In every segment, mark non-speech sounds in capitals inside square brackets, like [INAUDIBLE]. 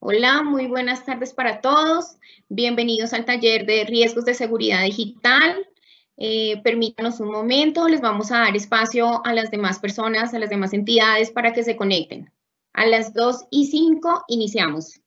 Hola, muy buenas tardes para todos. Bienvenidos al taller de riesgos de seguridad digital. Eh, permítanos un momento, les vamos a dar espacio a las demás personas, a las demás entidades para que se conecten. A las 2 y 5 iniciamos.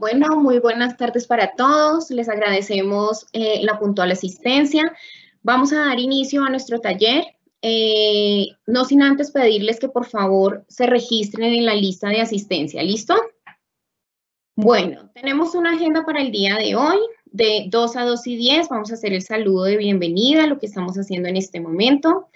Bueno, muy buenas tardes para todos. Les agradecemos eh, la puntual asistencia. Vamos a dar inicio a nuestro taller. Eh, no sin antes pedirles que por favor se registren en la lista de asistencia. ¿Listo? Bueno, tenemos una agenda para el día de hoy. De 2 a 2 y 10 vamos a hacer el saludo de bienvenida, lo que estamos haciendo en este momento.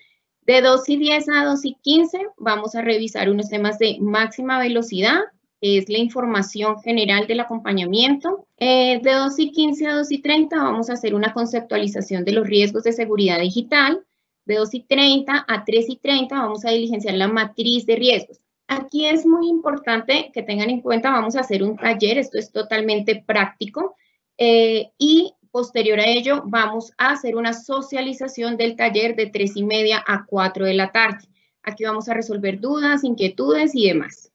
De 2 y 10 a 2 y 15 vamos a revisar unos temas de máxima velocidad, es la información general del acompañamiento. Eh, de 2 y 15 a 2 y 30 vamos a hacer una conceptualización de los riesgos de seguridad digital. De 2 y 30 a 3 y 30 vamos a diligenciar la matriz de riesgos. Aquí es muy importante que tengan en cuenta, vamos a hacer un taller, esto es totalmente práctico, eh, y posterior a ello vamos a hacer una socialización del taller de 3 y media a 4 de la tarde. Aquí vamos a resolver dudas, inquietudes y demás.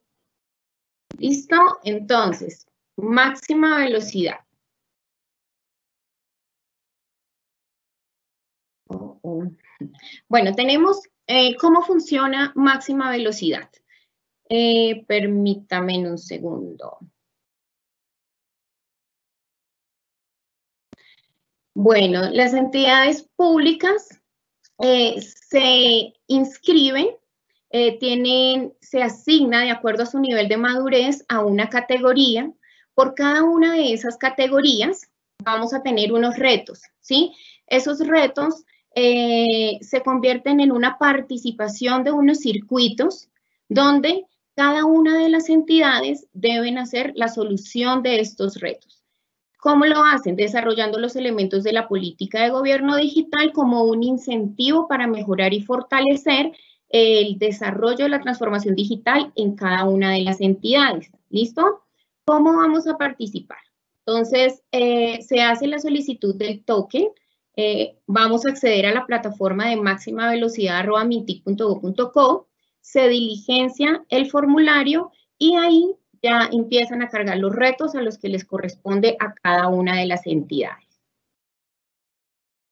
¿Listo? Entonces, máxima velocidad. Bueno, tenemos eh, cómo funciona máxima velocidad. Eh, permítame un segundo. Bueno, las entidades públicas eh, se inscriben eh, tienen, se asigna de acuerdo a su nivel de madurez a una categoría. Por cada una de esas categorías vamos a tener unos retos, ¿sí? Esos retos eh, se convierten en una participación de unos circuitos donde cada una de las entidades deben hacer la solución de estos retos. ¿Cómo lo hacen? Desarrollando los elementos de la política de gobierno digital como un incentivo para mejorar y fortalecer el desarrollo de la transformación digital en cada una de las entidades. ¿Listo? ¿Cómo vamos a participar? Entonces, eh, se hace la solicitud del token. Eh, vamos a acceder a la plataforma de máxima velocidad se diligencia el formulario y ahí ya empiezan a cargar los retos a los que les corresponde a cada una de las entidades.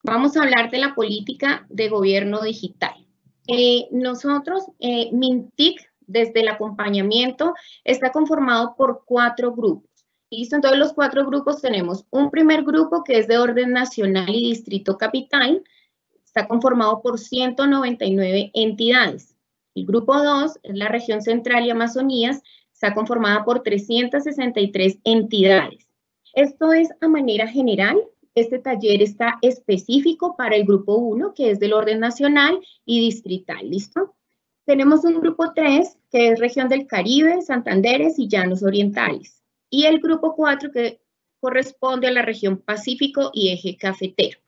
Vamos a hablar de la política de gobierno digital. Eh, nosotros, eh, MINTIC, desde el acompañamiento, está conformado por cuatro grupos. ¿Listo? Entonces, los cuatro grupos tenemos un primer grupo que es de orden nacional y distrito capital. Está conformado por 199 entidades. El grupo 2 es la región central y Amazonías. Está conformada por 363 entidades. Esto es a manera general este taller está específico para el grupo 1, que es del orden nacional y distrital, ¿listo? Tenemos un grupo 3, que es región del Caribe, Santanderes y Llanos Orientales. Y el grupo 4, que corresponde a la región Pacífico y eje cafetero.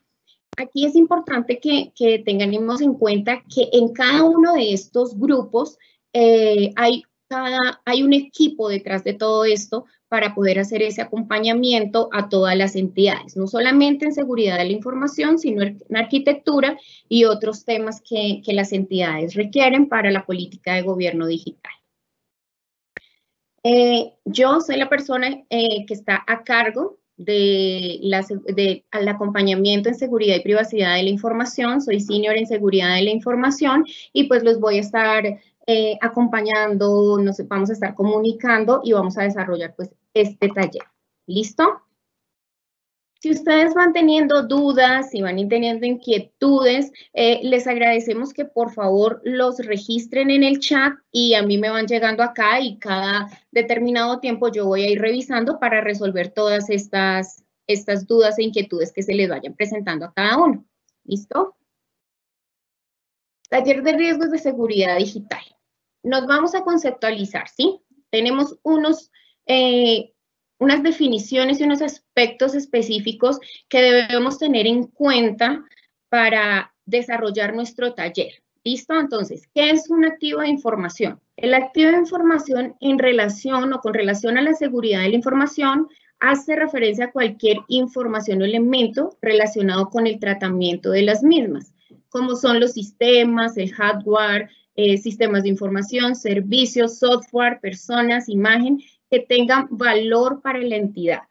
Aquí es importante que, tengamos en cuenta que en cada uno de estos grupos eh, hay, hay un equipo detrás de todo esto para poder hacer ese acompañamiento a todas las entidades, no solamente en seguridad de la información, sino en arquitectura y otros temas que, las entidades requieren para la política de gobierno digital. Eh, yo soy la persona eh, que está a cargo de acompañamiento en seguridad y privacidad de la información, soy senior en seguridad de la información y pues los voy a estar eh, acompañando, nos vamos a estar comunicando y vamos a desarrollar pues este taller. ¿Listo? Si ustedes van teniendo dudas, si van teniendo inquietudes, eh, les agradecemos que por favor los registren en el chat y a mí me van llegando acá y cada determinado tiempo yo voy a ir revisando para resolver todas estas, estas dudas e inquietudes que se les vayan presentando a cada uno. ¿Listo? Taller de riesgos de seguridad digital. Nos vamos a conceptualizar, ¿sí? Tenemos unos eh, unas definiciones y unos aspectos específicos que debemos tener en cuenta para desarrollar nuestro taller. ¿Listo? Entonces, ¿qué es un activo de información? El activo de información en relación o con relación a la seguridad de la información hace referencia a cualquier información o elemento relacionado con el tratamiento de las mismas, como son los sistemas, el hardware, eh, sistemas de información, servicios, software, personas, imagen que tengan valor para la entidad.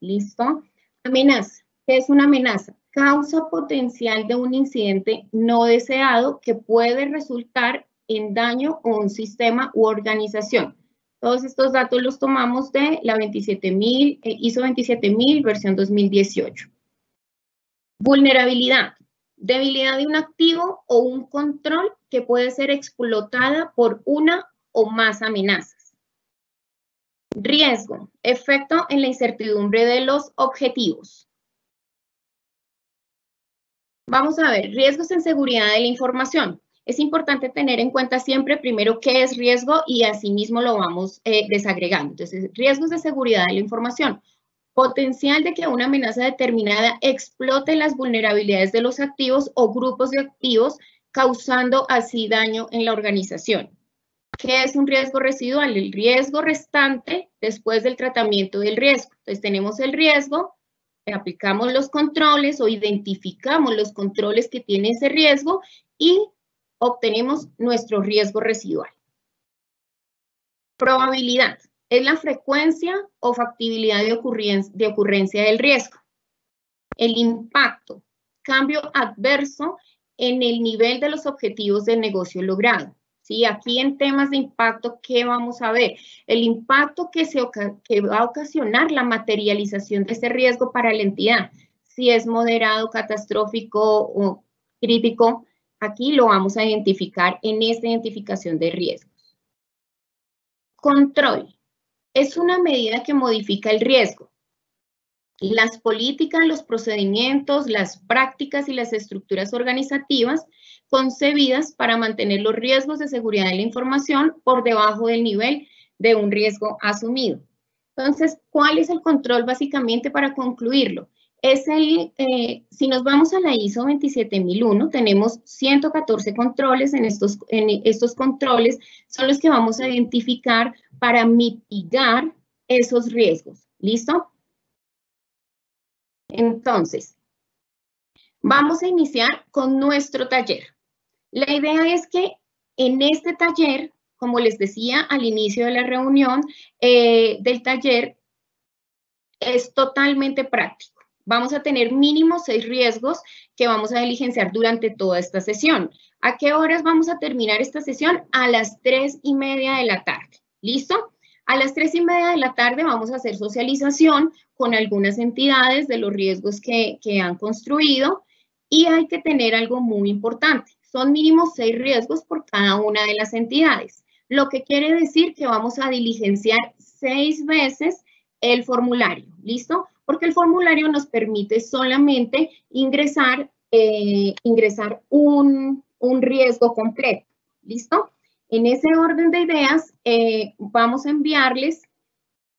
¿Listo? Amenaza. ¿Qué es una amenaza? Causa potencial de un incidente no deseado que puede resultar en daño a un sistema u organización. Todos estos datos los tomamos de la 27000, eh, ISO 27000 versión 2018. Vulnerabilidad. Debilidad de un activo o un control que puede ser explotada por una o más amenazas. Riesgo. Efecto en la incertidumbre de los objetivos. Vamos a ver, riesgos en seguridad de la información es importante tener en cuenta siempre primero qué es riesgo y asimismo lo vamos eh, desagregando. Entonces, riesgos de seguridad de la información. Potencial de que una amenaza determinada explote las vulnerabilidades de los activos o grupos de activos, causando así daño en la organización. ¿Qué es un riesgo residual? El riesgo restante después del tratamiento del riesgo. Entonces, tenemos el riesgo, aplicamos los controles o identificamos los controles que tiene ese riesgo y obtenemos nuestro riesgo residual. Probabilidad es la frecuencia o factibilidad de ocurrencia, del riesgo. El impacto, cambio adverso en el nivel de los objetivos del negocio logrado. ¿Sí? Aquí en temas de impacto, ¿qué vamos a ver? El impacto que, se, que va a ocasionar la materialización de ese riesgo para la entidad. Si es moderado, catastrófico o crítico, Aquí lo vamos a identificar en esta identificación de riesgos. Control. Es una medida que modifica el riesgo. Las políticas, los procedimientos, las prácticas y las estructuras organizativas concebidas para mantener los riesgos de seguridad de la información por debajo del nivel de un riesgo asumido. Entonces, ¿cuál es el control básicamente para concluirlo? es el, eh, si nos vamos a la ISO 27001, tenemos 114 controles, en estos, en estos controles son los que vamos a identificar para mitigar esos riesgos. ¿Listo? Entonces, vamos a iniciar con nuestro taller. La idea es que en este taller, como les decía al inicio de la reunión eh, del taller, es totalmente práctico vamos a tener mínimo seis riesgos que vamos a diligenciar durante toda esta sesión. ¿A qué horas vamos a terminar esta sesión? A las tres y media de la tarde. ¿Listo? A las tres y media de la tarde vamos a hacer socialización con algunas entidades de los riesgos que, que han construido y hay que tener algo muy importante. Son mínimo seis riesgos por cada una de las entidades, lo que quiere decir que vamos a diligenciar seis veces el formulario. ¿Listo? porque el formulario nos permite solamente ingresar, eh, ingresar un, riesgo completo. ¿Listo? En ese orden de ideas, eh, vamos a enviarles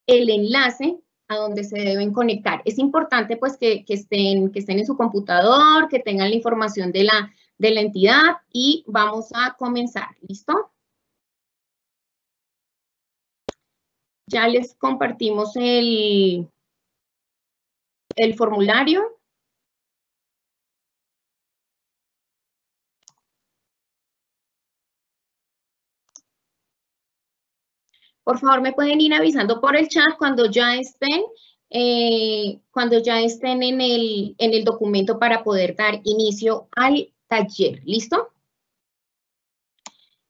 el enlace a donde se deben conectar. Es importante pues que, estén, que estén en su computador, que tengan la información de la, de la entidad y vamos a comenzar. ¿Listo? Ya les compartimos el, el formulario. Por favor, me pueden ir avisando por el chat cuando ya estén, eh, cuando ya estén en el, en el documento para poder dar inicio al taller. ¿Listo?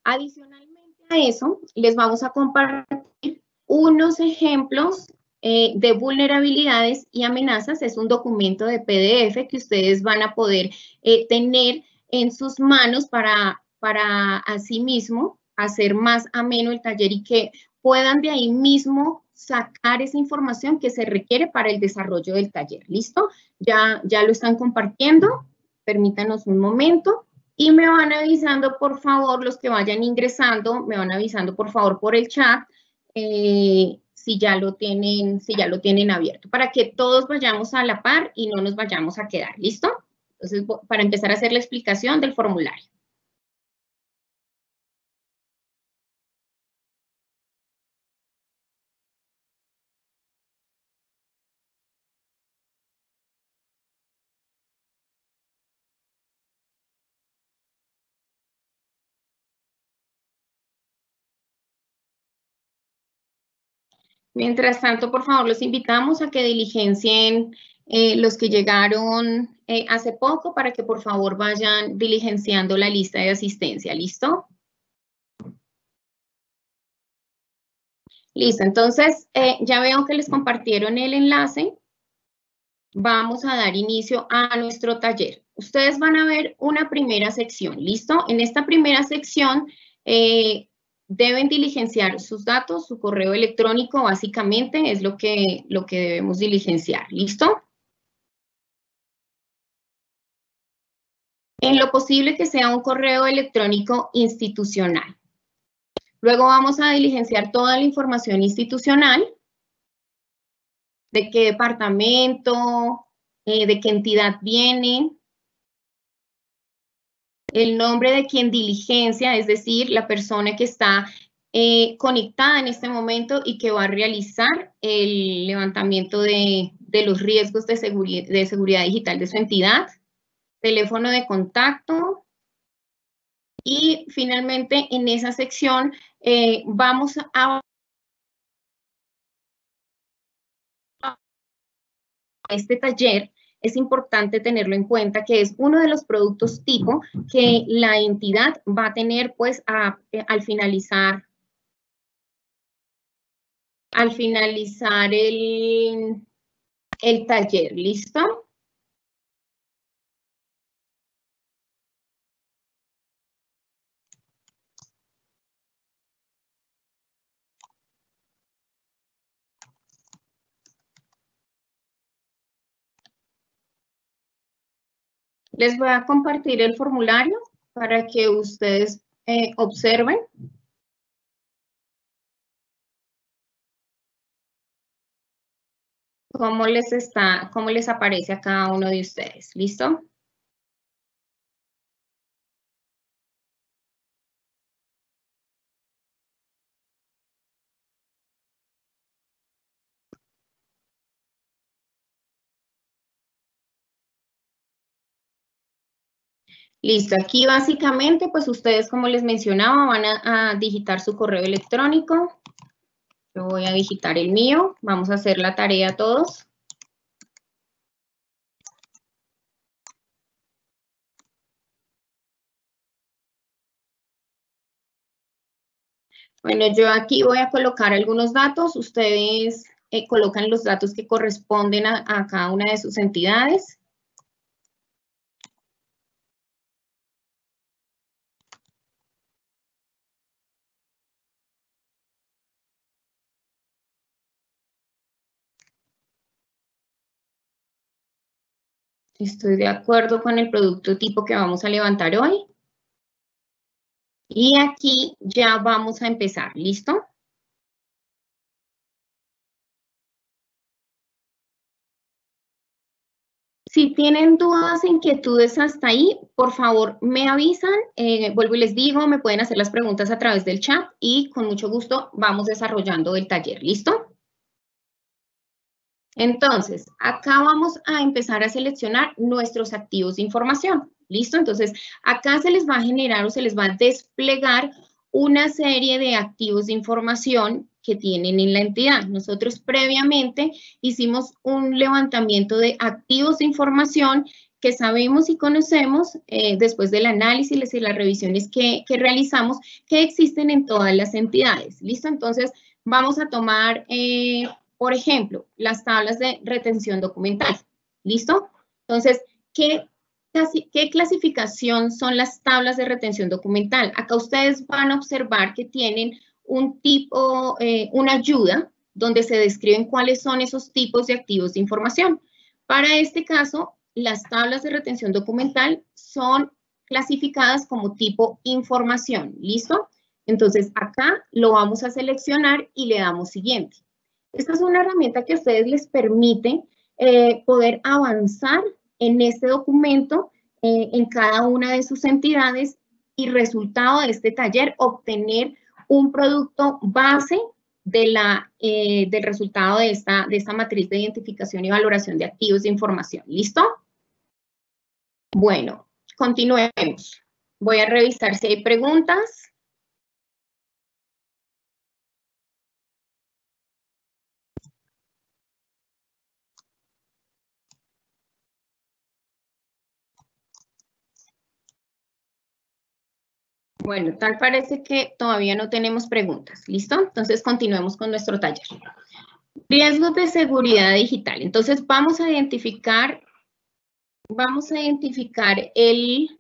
Adicionalmente a eso, les vamos a compartir unos ejemplos eh, de vulnerabilidades y amenazas. Es un documento de PDF que ustedes van a poder eh, tener en sus manos para, para asimismo hacer más ameno el taller y que puedan de ahí mismo sacar esa información que se requiere para el desarrollo del taller. ¿Listo? Ya, ya lo están compartiendo. Permítanos un momento. Y me van avisando, por favor, los que vayan ingresando, me van avisando, por favor, por el chat, eh, si ya lo tienen, si ya lo tienen abierto, para que todos vayamos a la par y no nos vayamos a quedar, ¿listo? Entonces, para empezar a hacer la explicación del formulario. Mientras tanto, por favor, los invitamos a que diligencien eh, los que llegaron eh, hace poco para que por favor vayan diligenciando la lista de asistencia. ¿Listo? Listo, entonces eh, ya veo que les compartieron el enlace. Vamos a dar inicio a nuestro taller. Ustedes van a ver una primera sección, ¿listo? En esta primera sección deben diligenciar sus datos, su correo electrónico básicamente es lo que, lo que debemos diligenciar, ¿listo? En lo posible que sea un correo electrónico institucional. Luego vamos a diligenciar toda la información institucional, de qué departamento, eh, de qué entidad viene, el nombre de quien diligencia, es decir, la persona que está eh, conectada en este momento y que va a realizar el levantamiento de, los riesgos de, de seguridad digital de su entidad, teléfono de contacto, y finalmente, en esa sección eh, vamos a este taller es importante tenerlo en cuenta que es uno de los productos tipo que la entidad va a tener pues eh, al finalizar al finalizar el, el taller, ¿listo? Les voy a compartir el formulario para que ustedes eh, observen. Cómo les está, cómo les aparece a cada uno de ustedes. ¿Listo? Listo, aquí básicamente, pues ustedes, como les mencionaba, van a, digitar su correo electrónico. Yo voy a digitar el mío. Vamos a hacer la tarea todos. Bueno, yo aquí voy a colocar algunos datos. Ustedes eh, colocan los datos que corresponden a cada una de sus entidades. Estoy de acuerdo con el producto tipo que vamos a levantar hoy. Y aquí ya vamos a empezar, ¿listo? Si tienen dudas, inquietudes hasta ahí, por favor me avisan, eh, vuelvo y les digo, me pueden hacer las preguntas a través del chat y con mucho gusto vamos desarrollando el taller, ¿listo? Entonces, acá vamos a empezar a seleccionar nuestros activos de información. ¿Listo? Entonces, acá se les va a generar o se les va a desplegar una serie de activos de información que tienen en la entidad. Nosotros previamente hicimos un levantamiento de activos de información que sabemos y conocemos eh, después del análisis y las revisiones que, realizamos que existen en todas las entidades. ¿Listo? Entonces, vamos a tomar eh, por ejemplo, las tablas de retención documental. ¿Listo? Entonces, ¿qué, ¿qué clasificación son las tablas de retención documental? Acá ustedes van a observar que tienen un tipo, eh, una ayuda donde se describen cuáles son esos tipos de activos de información. Para este caso, las tablas de retención documental son clasificadas como tipo información, ¿listo? Entonces, acá lo vamos a seleccionar y le damos siguiente. Esta es una herramienta que a ustedes les permite eh, poder avanzar en este documento eh, en cada una de sus entidades y resultado de este taller, obtener un producto base de la, eh, del resultado de esta, de esta matriz de identificación y valoración de activos de información. ¿Listo? Bueno, continuemos. Voy a revisar si hay preguntas. Bueno, tal parece que todavía no tenemos preguntas. ¿Listo? Entonces continuemos con nuestro taller. Riesgos de seguridad digital. Entonces vamos a identificar, vamos a identificar el,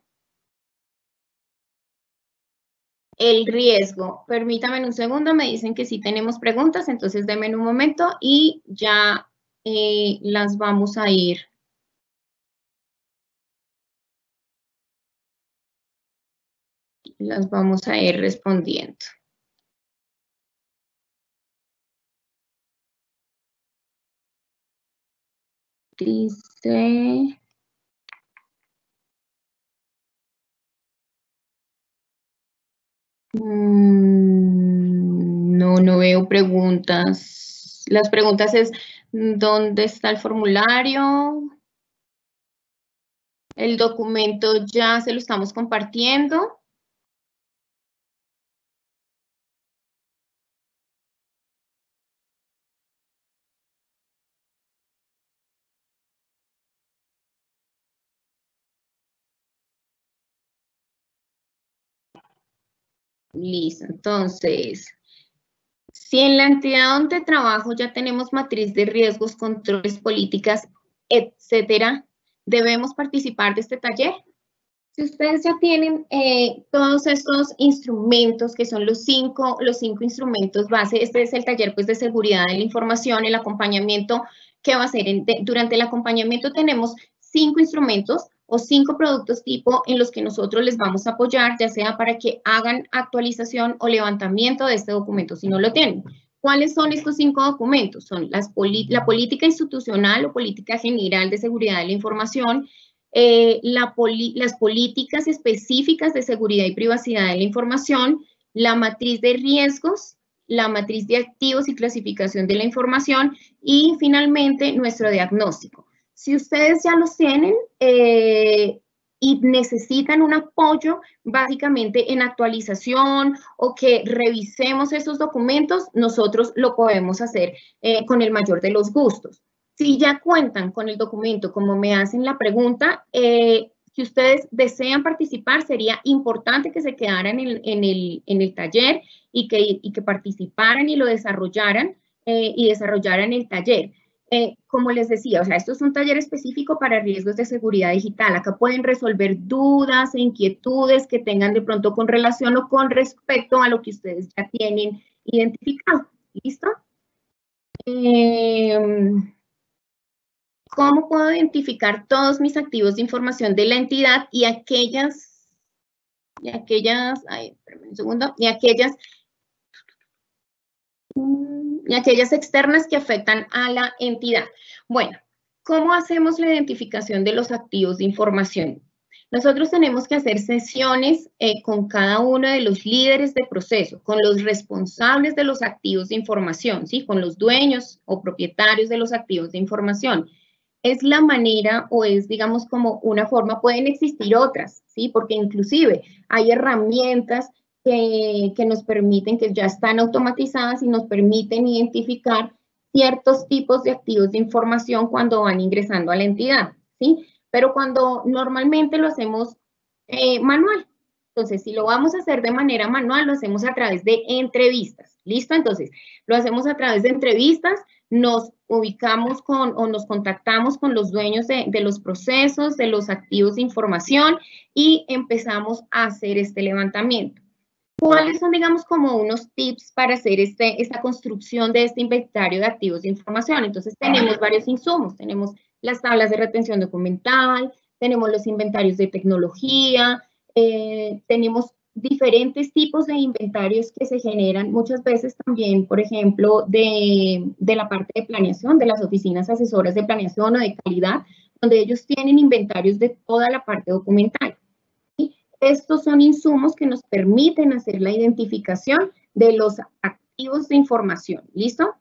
el riesgo. Permítame un segundo, me dicen que sí tenemos preguntas, entonces denme un momento y ya eh, las vamos a ir las vamos a ir respondiendo. Dice... Mm, no, no veo preguntas. Las preguntas es, ¿dónde está el formulario? El documento ya se lo estamos compartiendo. Listo, entonces, si en la entidad donde trabajo ya tenemos matriz de riesgos, controles, políticas, etcétera, ¿debemos participar de este taller? Si ustedes ya tienen eh, todos estos instrumentos, que son los cinco, los cinco instrumentos base, este es el taller pues, de seguridad de la información, el acompañamiento que va a ser, durante el acompañamiento tenemos cinco instrumentos, o cinco productos tipo en los que nosotros les vamos a apoyar, ya sea para que hagan actualización o levantamiento de este documento, si no lo tienen. ¿Cuáles son estos cinco documentos? Son las la política institucional o política general de seguridad de la información, eh, las políticas específicas de seguridad y privacidad de la información, la matriz de riesgos, la matriz de activos y clasificación de la información y finalmente nuestro diagnóstico. Si ustedes ya los tienen eh, y necesitan un apoyo básicamente en actualización o que revisemos esos documentos, nosotros lo podemos hacer eh, con el mayor de los gustos. Si ya cuentan con el documento, como me hacen la pregunta, eh, si ustedes desean participar, sería importante que se quedaran en, el, taller y que, y que participaran y lo desarrollaran y desarrollaran el taller. Eh, como les decía, o sea, esto es un taller específico para riesgos de seguridad digital. Acá pueden resolver dudas e inquietudes que tengan de pronto con relación o con respecto a lo que ustedes ya tienen identificado. ¿Listo? Em, ¿Cómo puedo identificar todos mis activos de información de la entidad y aquellas, y aquellas, ay, un segundo, y aquellas y aquellas externas que afectan a la entidad. Bueno, ¿cómo hacemos la identificación de los activos de información? Nosotros tenemos que hacer sesiones eh, con cada uno de los líderes de proceso, con los responsables de los activos de información, ¿sí? con los dueños o propietarios de los activos de información. Es la manera o es, digamos, como una forma, pueden existir otras, ¿sí? porque inclusive hay herramientas que, nos permiten, que ya están automatizadas y nos permiten identificar ciertos tipos de activos de información cuando van ingresando a la entidad, ¿sí? Pero cuando normalmente lo hacemos eh, manual. Entonces, si lo vamos a hacer de manera manual, lo hacemos a través de entrevistas. ¿Listo? Entonces, lo hacemos a través de entrevistas, nos ubicamos con o nos contactamos con los dueños de, de, los procesos, de los activos de información y empezamos a hacer este levantamiento. ¿Cuáles son, digamos, como unos tips para hacer este, esta construcción de este inventario de activos de información? Entonces, tenemos varios insumos. Tenemos las tablas de retención documental, tenemos los inventarios de tecnología, eh, tenemos diferentes tipos de inventarios que se generan muchas veces también, por ejemplo, de, de la parte de planeación, de las oficinas asesoras de planeación o de calidad, donde ellos tienen inventarios de toda la parte documental. Estos son insumos que nos permiten hacer la identificación de los activos de información. ¿Listo?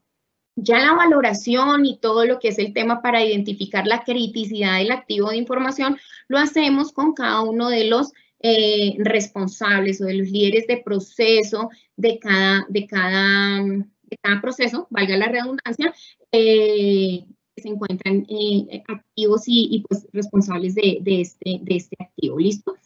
Ya la valoración y todo lo que es el tema para identificar la criticidad del activo de información lo hacemos con cada uno de los eh, responsables o de los líderes de proceso de cada, de cada, de cada proceso, valga la redundancia, eh, que se encuentran eh, activos y, pues responsables de, este, de este activo. ¿Listo?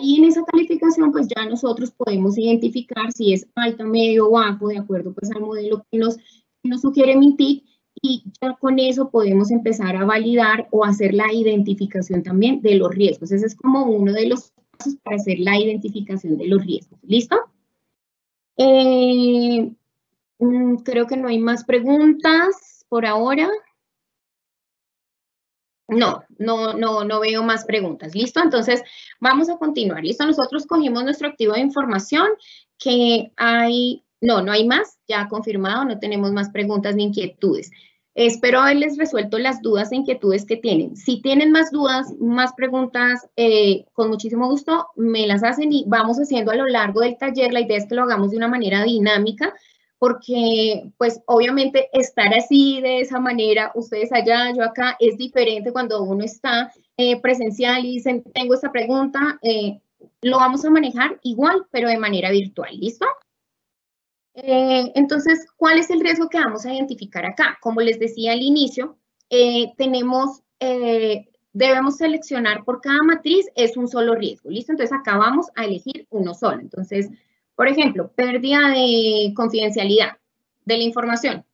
Ahí en esa calificación, pues ya nosotros podemos identificar si es alto, medio o bajo, de acuerdo pues al modelo que nos, nos sugiere MINTIC, y ya con eso podemos empezar a validar o hacer la identificación también de los riesgos. Ese es como uno de los pasos para hacer la identificación de los riesgos. ¿Listo? Eh, mm, creo que no hay más preguntas por ahora. No, no, no, no veo más preguntas. ¿Listo? Entonces, vamos a continuar. ¿Listo? Nosotros cogimos nuestro activo de información que hay, no, no hay más, ya confirmado, no tenemos más preguntas ni inquietudes. Espero haberles resuelto las dudas e inquietudes que tienen. Si tienen más dudas, más preguntas, eh, con muchísimo gusto me las hacen y vamos haciendo a lo largo del taller. La idea es que lo hagamos de una manera dinámica, porque pues obviamente estar así de esa manera, ustedes allá, yo acá, es diferente cuando uno está eh, presencial y dicen, tengo esta pregunta, eh, lo vamos a manejar igual, pero de manera virtual, ¿listo? Eh, entonces, ¿cuál es el riesgo que vamos a identificar acá? Como les decía al inicio, eh, tenemos, debemos seleccionar por cada matriz, es un solo riesgo, ¿listo? Entonces, acá vamos a elegir uno solo. Entonces, por ejemplo, pérdida de confidencialidad de la información.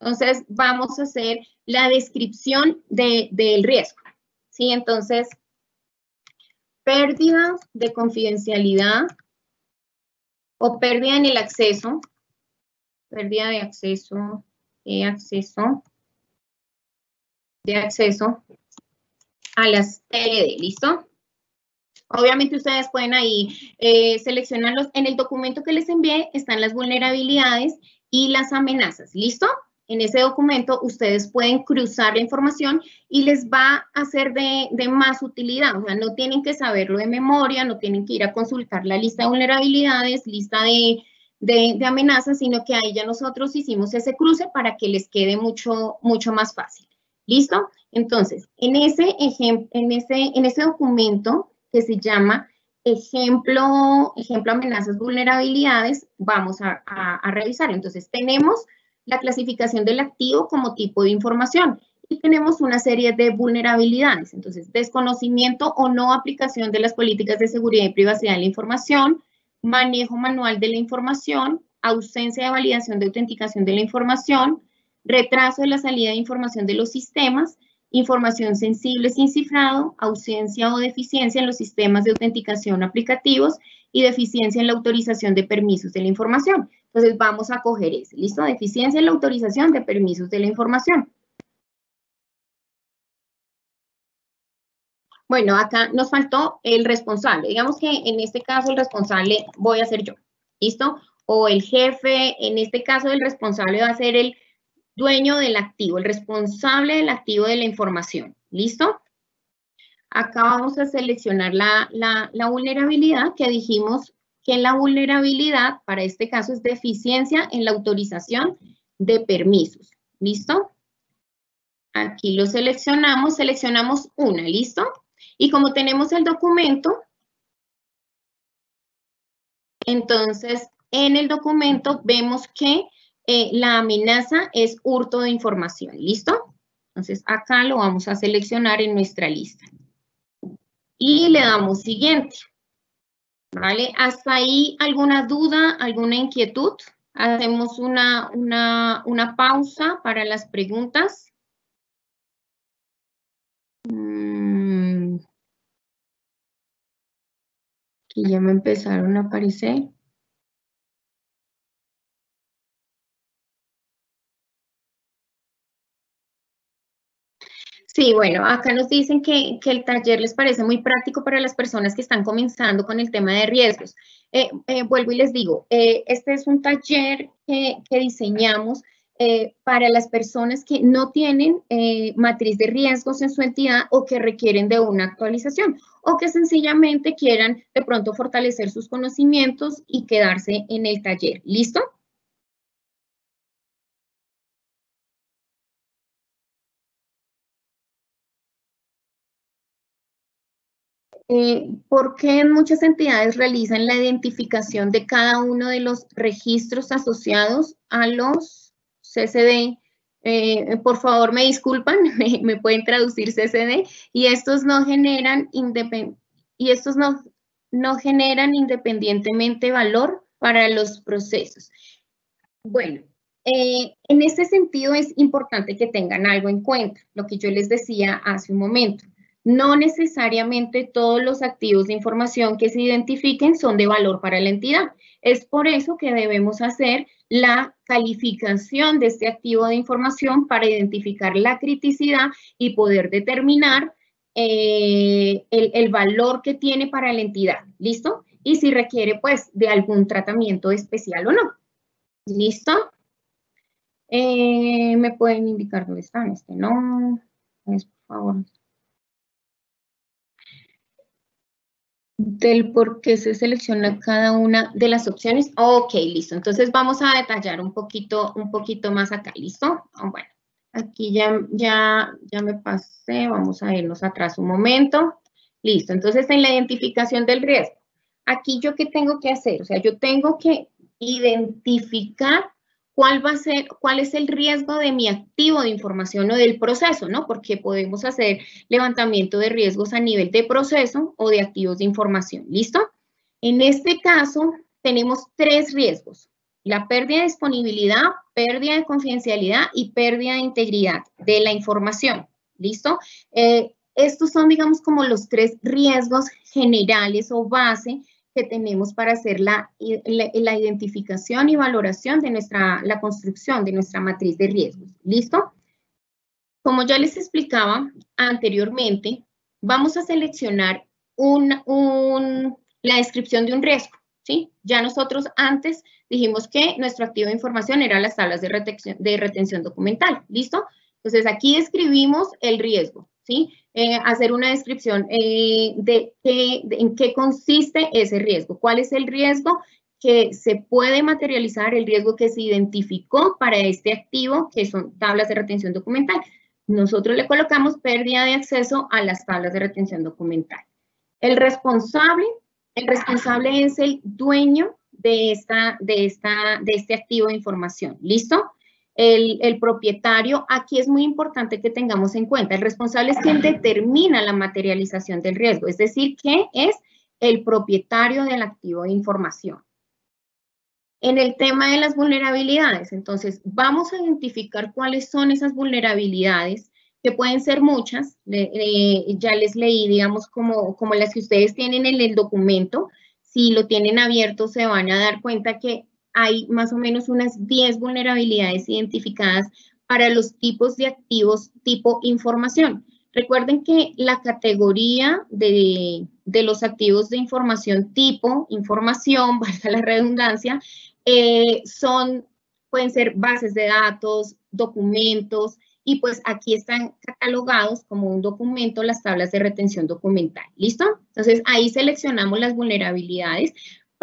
Entonces, vamos a hacer la descripción del riesgo, ¿sí? Entonces, pérdida de confidencialidad o pérdida en el acceso pérdida de acceso, de acceso, de acceso a las TLD, ¿listo? Obviamente ustedes pueden ahí eh, seleccionarlos. En el documento que les envié están las vulnerabilidades y las amenazas, ¿listo? En ese documento ustedes pueden cruzar la información y les va a ser de, de, más utilidad. O sea, no tienen que saberlo de memoria, no tienen que ir a consultar la lista de vulnerabilidades, lista de de, amenazas, sino que ahí ya nosotros hicimos ese cruce para que les quede mucho, mucho más fácil. ¿Listo? Entonces, en ese, en ese, en ese documento que se llama ejemplo, ejemplo amenazas, vulnerabilidades, vamos a, a. Entonces, tenemos la clasificación del activo como tipo de información y tenemos una serie de vulnerabilidades. Entonces, desconocimiento o no aplicación de las políticas de seguridad y privacidad de la información, manejo manual de la información, ausencia de validación de autenticación de la información, retraso de la salida de información de los sistemas, información sensible sin cifrado, ausencia o deficiencia en los sistemas de autenticación aplicativos y deficiencia en la autorización de permisos de la información. Entonces vamos a coger ese, ¿listo? Deficiencia en la autorización de permisos de la información. Bueno, acá nos faltó el responsable. Digamos que en este caso el responsable voy a ser yo, ¿listo? O el jefe, en este caso el responsable va a ser el dueño del activo, el responsable del activo de la información, ¿listo? Acá vamos a seleccionar la, la vulnerabilidad que dijimos que la vulnerabilidad, para este caso, es deficiencia en la autorización de permisos, ¿listo? Aquí lo seleccionamos, seleccionamos una, ¿listo? Y como tenemos el documento, entonces en el documento vemos que eh, la amenaza es hurto de información. ¿Listo? Entonces acá lo vamos a seleccionar en nuestra lista. Y le damos siguiente. ¿Vale? ¿Hasta ahí alguna duda, alguna inquietud? Hacemos una, una, una pausa para las preguntas. Mm. Y ya me empezaron a aparecer. Sí, bueno, acá nos dicen que, el taller les parece muy práctico para las personas que están comenzando con el tema de riesgos. Eh, eh, vuelvo y les digo, eh, este es un taller que, que diseñamos para las personas que no tienen matriz de riesgos en su entidad o que requieren de una actualización o que sencillamente quieran de pronto fortalecer sus conocimientos y quedarse en el taller. ¿Listo? Eh, ¿Por qué muchas entidades realizan la identificación de cada uno de los registros asociados a los CCD, eh, por favor me disculpan, [LAUGHS] me, pueden traducir CCD, y estos no generan y estos no, no generan independientemente valor para los procesos. Bueno, eh, en este sentido es importante que tengan algo en cuenta, lo que yo les decía hace un momento. No necesariamente todos los activos de información que se identifiquen son de valor para la entidad. Es por eso que debemos hacer la calificación de este activo de información para identificar la criticidad y poder determinar eh, el, valor que tiene para la entidad. ¿Listo? Y si requiere, pues, de algún tratamiento especial o no. ¿Listo? Eh, ¿Me pueden indicar dónde están? Este no. Pues, por favor. Del por qué se selecciona cada una de las opciones. Ok, listo. Entonces vamos a detallar un poquito, un poquito más acá, ¿listo? Ah, bueno, aquí ya, ya, ya me pasé, vamos a irnos atrás un momento. Listo, entonces en la identificación del riesgo, aquí yo qué tengo que hacer? O sea, yo tengo que identificar cuál va a ser, cuál es el riesgo de mi activo de información o del proceso, ¿no? Porque podemos hacer levantamiento de riesgos a nivel de proceso o de activos de información, ¿listo? En este caso, tenemos tres riesgos. La pérdida de disponibilidad, pérdida de confidencialidad y pérdida de integridad de la información, ¿listo? Eh, estos son, digamos, como los tres riesgos generales o base que tenemos para hacer la, la, identificación y valoración de nuestra, la construcción de nuestra matriz de riesgos. ¿Listo? Como ya les explicaba anteriormente, vamos a seleccionar un, un, la descripción de un riesgo. ¿sí? Ya nosotros antes dijimos que nuestro activo de información era las tablas de retención, de retención documental. ¿Listo? Entonces aquí describimos el riesgo. ¿Sí? Eh, hacer una descripción eh, de, qué, en qué consiste ese riesgo, cuál es el riesgo que se puede materializar, el riesgo que se identificó para este activo, que son tablas de retención documental. Nosotros le colocamos pérdida de acceso a las tablas de retención documental. El responsable, el responsable es el dueño de, esta, de, esta, de este activo de información. ¿Listo? El, propietario, aquí es muy importante que tengamos en cuenta, el responsable es quien determina la materialización del riesgo, es decir, que es el propietario del activo de información. En el tema de las vulnerabilidades, entonces, vamos a identificar cuáles son esas vulnerabilidades, que pueden ser muchas, ya les leí, digamos, como, como las que ustedes tienen en el documento, si lo tienen abierto se van a dar cuenta que hay más o menos unas 10 vulnerabilidades identificadas para los tipos de activos tipo información. Recuerden que la categoría de, los activos de información tipo información, [LAUGHS] valga la redundancia, eh, son, pueden ser bases de datos, documentos, y pues aquí están catalogados como un documento las tablas de retención documental. ¿Listo? Entonces ahí seleccionamos las vulnerabilidades.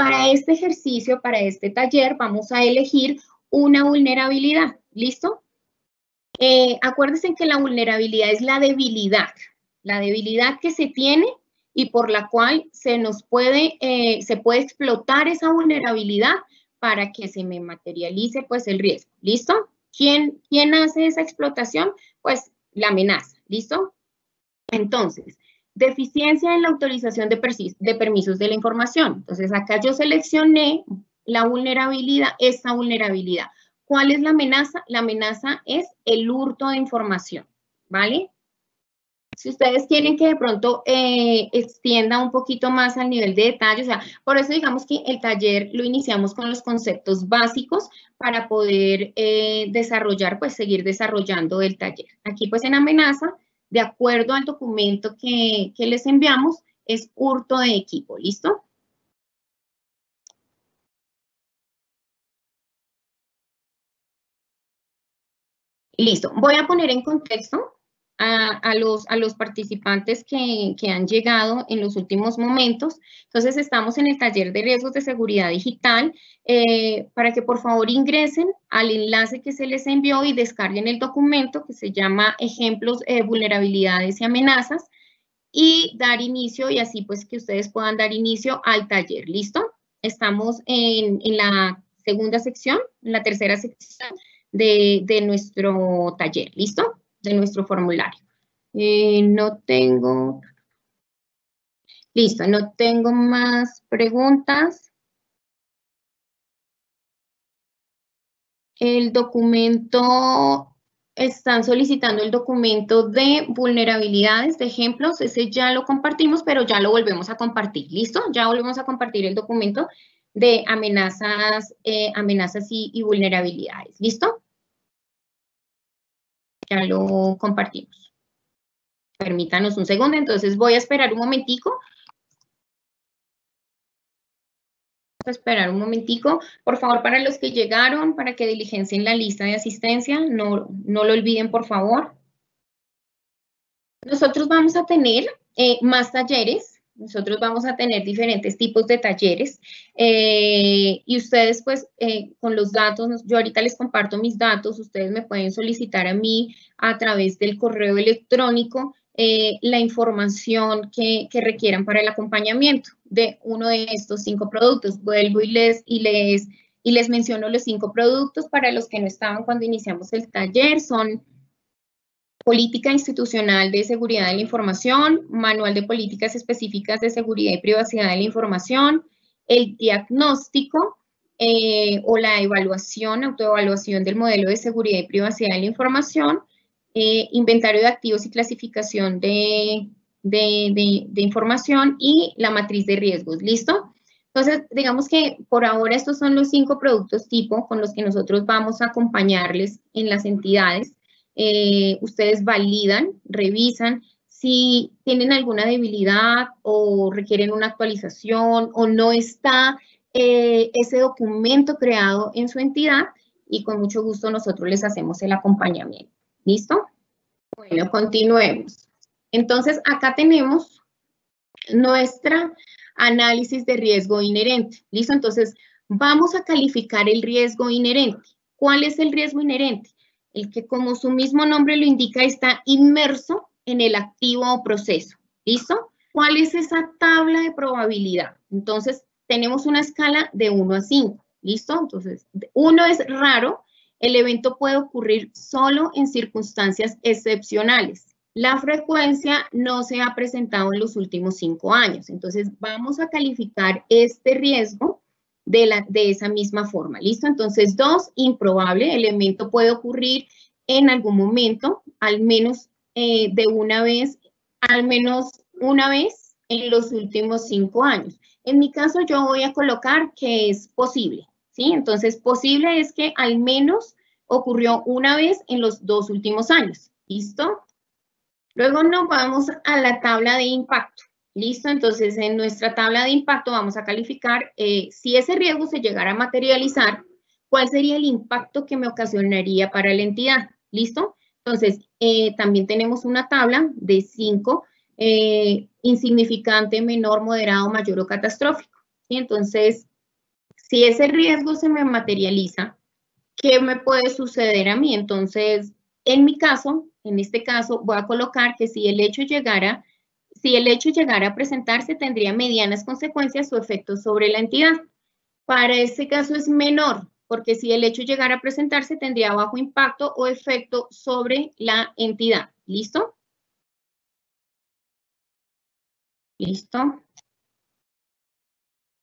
Para este ejercicio, para este taller, vamos a elegir una vulnerabilidad. ¿Listo? Eh, acuérdense que la vulnerabilidad es la debilidad, la debilidad que se tiene y por la cual se nos puede, eh, se puede explotar esa vulnerabilidad para que se me materialice pues el riesgo. ¿Listo? ¿Quién, quién hace esa explotación? Pues la amenaza. ¿Listo? Entonces, Deficiencia en la autorización de, permisos de la información. Entonces, acá yo seleccioné la vulnerabilidad, esta vulnerabilidad. ¿Cuál es la amenaza? La amenaza es el hurto de información, ¿vale? Si ustedes quieren que de pronto eh, extienda un poquito más al nivel de detalle, o sea, por eso digamos que el taller lo iniciamos con los conceptos básicos para poder eh, desarrollar, pues seguir desarrollando el taller. Aquí pues en amenaza de acuerdo al documento que, les enviamos, es hurto de equipo. ¿Listo? Listo. Voy a poner en contexto a, los, participantes que, han llegado en los últimos momentos. Entonces, estamos en el taller de riesgos de seguridad digital eh, para que por favor ingresen al enlace que se les envió y descarguen el documento que se llama Ejemplos, de vulnerabilidades y amenazas y dar inicio y así pues que ustedes puedan dar inicio al taller. ¿Listo? Estamos en, la segunda sección, en la tercera sección de nuestro taller. ¿Listo? De nuestro formulario. Eh, no tengo... Listo, no tengo más preguntas. El documento, están solicitando el documento de vulnerabilidades, de ejemplos, ese ya lo compartimos, pero ya lo volvemos a compartir, ¿listo? Ya volvemos a compartir el documento de amenazas, eh, amenazas y vulnerabilidades, ¿listo? Ya lo compartimos. Permítanos un segundo, entonces voy a esperar un momentico a esperar un momentico. Por favor, para los que llegaron, para que diligencien la lista de asistencia, no, no lo olviden, por favor. Nosotros vamos a tener eh, más talleres. Nosotros vamos a tener diferentes tipos de talleres eh, y ustedes pues eh, con los datos, yo ahorita les comparto mis datos, ustedes me pueden solicitar a mí a través del correo electrónico eh, la información que, requieran para el acompañamiento de uno de estos cinco productos. Vuelvo y les, y, les, y les menciono los cinco productos para los que no estaban cuando iniciamos el taller. Son Política Institucional de Seguridad de la Información, Manual de Políticas Específicas de Seguridad y Privacidad de la Información, el diagnóstico eh, o la evaluación, autoevaluación del modelo de seguridad y privacidad de la información, eh, inventario de activos y clasificación de, información y la matriz de riesgos. ¿Listo? Entonces, digamos que por ahora estos son los cinco productos tipo con los que nosotros vamos a acompañarles en las entidades. Eh, ustedes validan, revisan si tienen alguna debilidad o requieren una actualización o no está eh, ese documento creado en su entidad y con mucho gusto nosotros les hacemos el acompañamiento. ¿Listo? Bueno, continuemos. Entonces, acá tenemos nuestra análisis de riesgo inherente. ¿Listo? Entonces, vamos a calificar el riesgo inherente. ¿Cuál es el riesgo inherente? El que, como su mismo nombre lo indica, está inmerso en el activo o proceso. ¿Listo? ¿Cuál es esa tabla de probabilidad? Entonces, tenemos una escala de 1 a 5. ¿Listo? Entonces, 1 es raro, el evento puede ocurrir solo en circunstancias excepcionales. La frecuencia no se ha presentado en los últimos cinco años. Entonces, vamos a calificar este riesgo de, esa misma forma. ¿Listo? Entonces, dos, improbable. El evento puede ocurrir en algún momento, al menos eh, de una vez, al menos una vez en los últimos cinco años. En mi caso, yo voy a colocar que es posible. ¿sí? Entonces, posible es que al menos ocurrió una vez en los dos últimos años. ¿Listo? Luego nos vamos a la tabla de impacto. ¿Listo? Entonces, en nuestra tabla de impacto vamos a calificar eh, si ese riesgo se llegara a materializar, cuál sería el impacto que me ocasionaría para la entidad. ¿Listo? Entonces, eh, también tenemos una tabla de cinco, eh, insignificante, menor, moderado, mayor o catastrófico. ¿sí? Entonces, si ese riesgo se me materializa, ¿qué me puede suceder a mí? Entonces, en mi caso, en este caso, voy a colocar que si el hecho llegara, si el hecho llegara a presentarse, tendría medianas consecuencias o efectos sobre la entidad. Para este caso es menor, porque si el hecho llegara a presentarse, tendría bajo impacto o efecto sobre la entidad. ¿Listo? ¿Listo?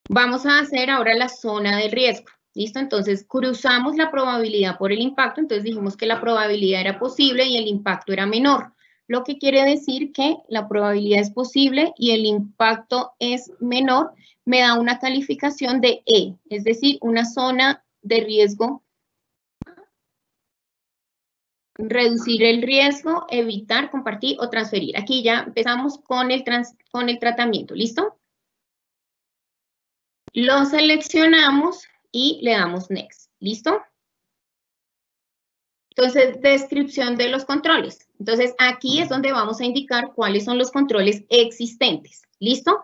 Vamos a hacer ahora la zona de riesgo. ¿Listo? Entonces cruzamos la probabilidad por el impacto, entonces dijimos que la probabilidad era posible y el impacto era menor, lo que quiere decir que la probabilidad es posible y el impacto es menor, me da una calificación de E, es decir, una zona de riesgo. Reducir el riesgo, evitar, compartir o transferir. Aquí ya empezamos con el, con el tratamiento, ¿listo? Lo seleccionamos y le damos Next. ¿Listo? Entonces, descripción de los controles. Entonces, aquí es donde vamos a indicar cuáles son los controles existentes. ¿Listo?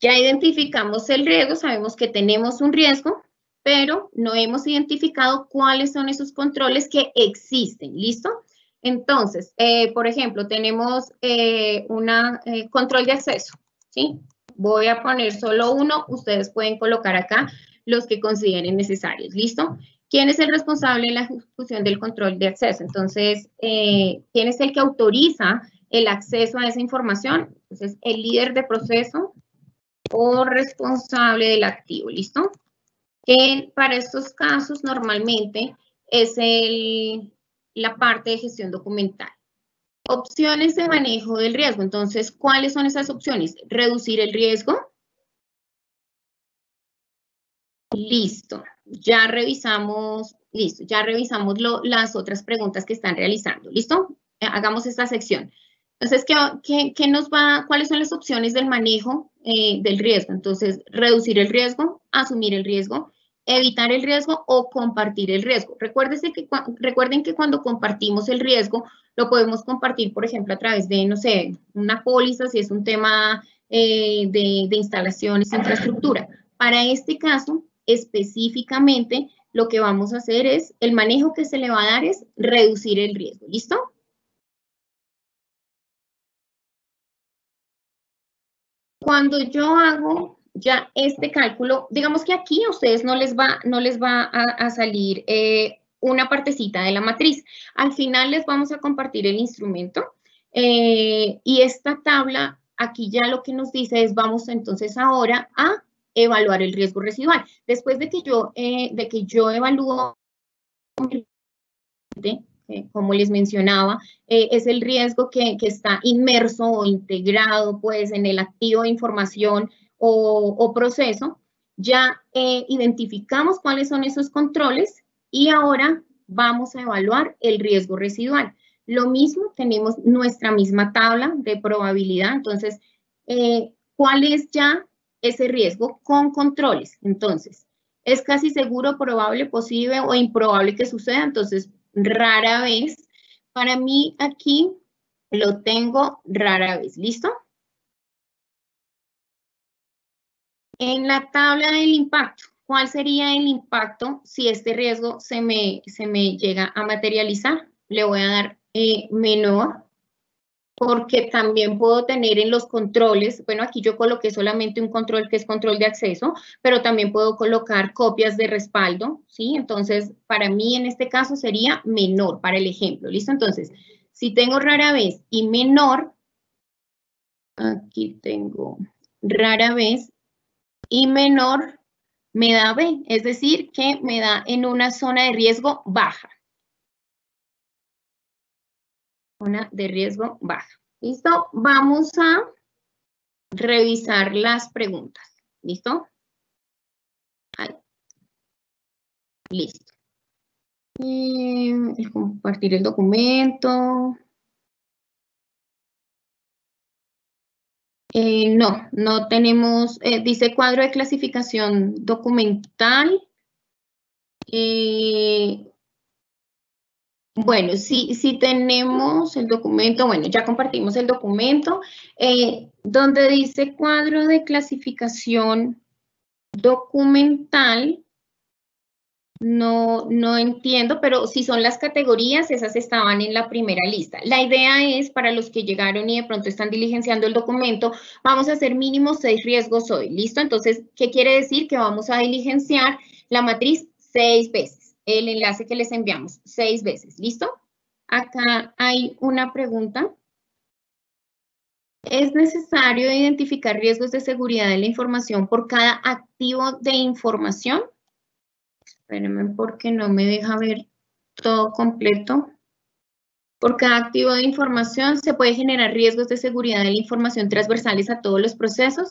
Ya identificamos el riesgo, sabemos que tenemos un riesgo, pero no hemos identificado cuáles son esos controles que existen. ¿Listo? Entonces, eh, por ejemplo, tenemos eh, un eh, control de acceso. ¿Sí? Voy a poner solo uno, ustedes pueden colocar acá los que consideren necesarios. ¿Listo? ¿Quién es el responsable de la ejecución del control de acceso? Entonces, eh, ¿quién es el que autoriza el acceso a esa información. Entonces, el líder de proceso o responsable del activo, ¿listo? Que para estos casos normalmente es el, la parte de gestión documental. Opciones de manejo del riesgo. Entonces, ¿cuáles son esas opciones? Reducir el riesgo. Listo. Ya revisamos, listo, ya revisamos las otras preguntas que están realizando. ¿Listo? Eh, hagamos esta sección. Entonces, ¿qué, nos va, ¿cuáles son las opciones del manejo eh, del riesgo? Entonces, reducir el riesgo, asumir el riesgo, evitar el riesgo o compartir el riesgo. Recuérdense que, recuerden que cuando compartimos el riesgo, lo podemos compartir, por ejemplo, a través de, no sé, una póliza, si es un tema eh, de, de instalaciones, infraestructura. Para este caso, específicamente, lo que vamos a hacer es, el manejo que se le va a dar es reducir el riesgo. ¿Listo? Cuando yo hago ya este cálculo, digamos que aquí a ustedes no les va, no les va a, salir eh, una partecita de la matriz. Al final les vamos a compartir el instrumento eh, y esta tabla aquí ya lo que nos dice es vamos entonces ahora a evaluar el riesgo residual. Después de que yo, eh, de que yo evalúo como les mencionaba, eh, es el riesgo que, está inmerso o integrado pues en el activo de información o, proceso. Ya eh, identificamos cuáles son esos controles y ahora vamos a evaluar el riesgo residual. Lo mismo, tenemos nuestra misma tabla de probabilidad, entonces, eh, ¿cuál es ya ese riesgo con controles? Entonces, es casi seguro, probable, posible o improbable que suceda, entonces rara vez. Para mí aquí lo tengo rara vez. ¿Listo? En la tabla del impacto, ¿cuál sería el impacto si este riesgo se me, se me llega a materializar? Le voy a dar eh, menor porque también puedo tener en los controles, bueno, aquí yo coloqué solamente un control que es control de acceso, pero también puedo colocar copias de respaldo, ¿sí? Entonces, para mí en este caso sería menor, para el ejemplo, ¿listo? Entonces, si tengo rara vez y menor, aquí tengo rara vez y menor, me da B, es decir, que me da en una zona de riesgo baja zona de riesgo baja. ¿Listo? Vamos a revisar las preguntas. ¿Listo? Ahí. Listo. Eh, compartir el documento. Eh, no, no tenemos, eh, dice cuadro de clasificación documental. Bueno, sí, sí tenemos el documento, bueno, ya compartimos el documento, eh, donde dice cuadro de clasificación documental, no, no entiendo, pero si son las categorías, esas estaban en la primera lista. La idea es, para los que llegaron y de pronto están diligenciando el documento, vamos a hacer mínimo seis riesgos hoy, ¿listo? Entonces, ¿qué quiere decir? Que vamos a diligenciar la matriz seis veces el enlace que les enviamos seis veces. ¿Listo? Acá hay una pregunta. ¿Es necesario identificar riesgos de seguridad de la información por cada activo de información? Espérenme porque no me deja ver todo completo. Por cada activo de información se puede generar riesgos de seguridad de la información transversales a todos los procesos.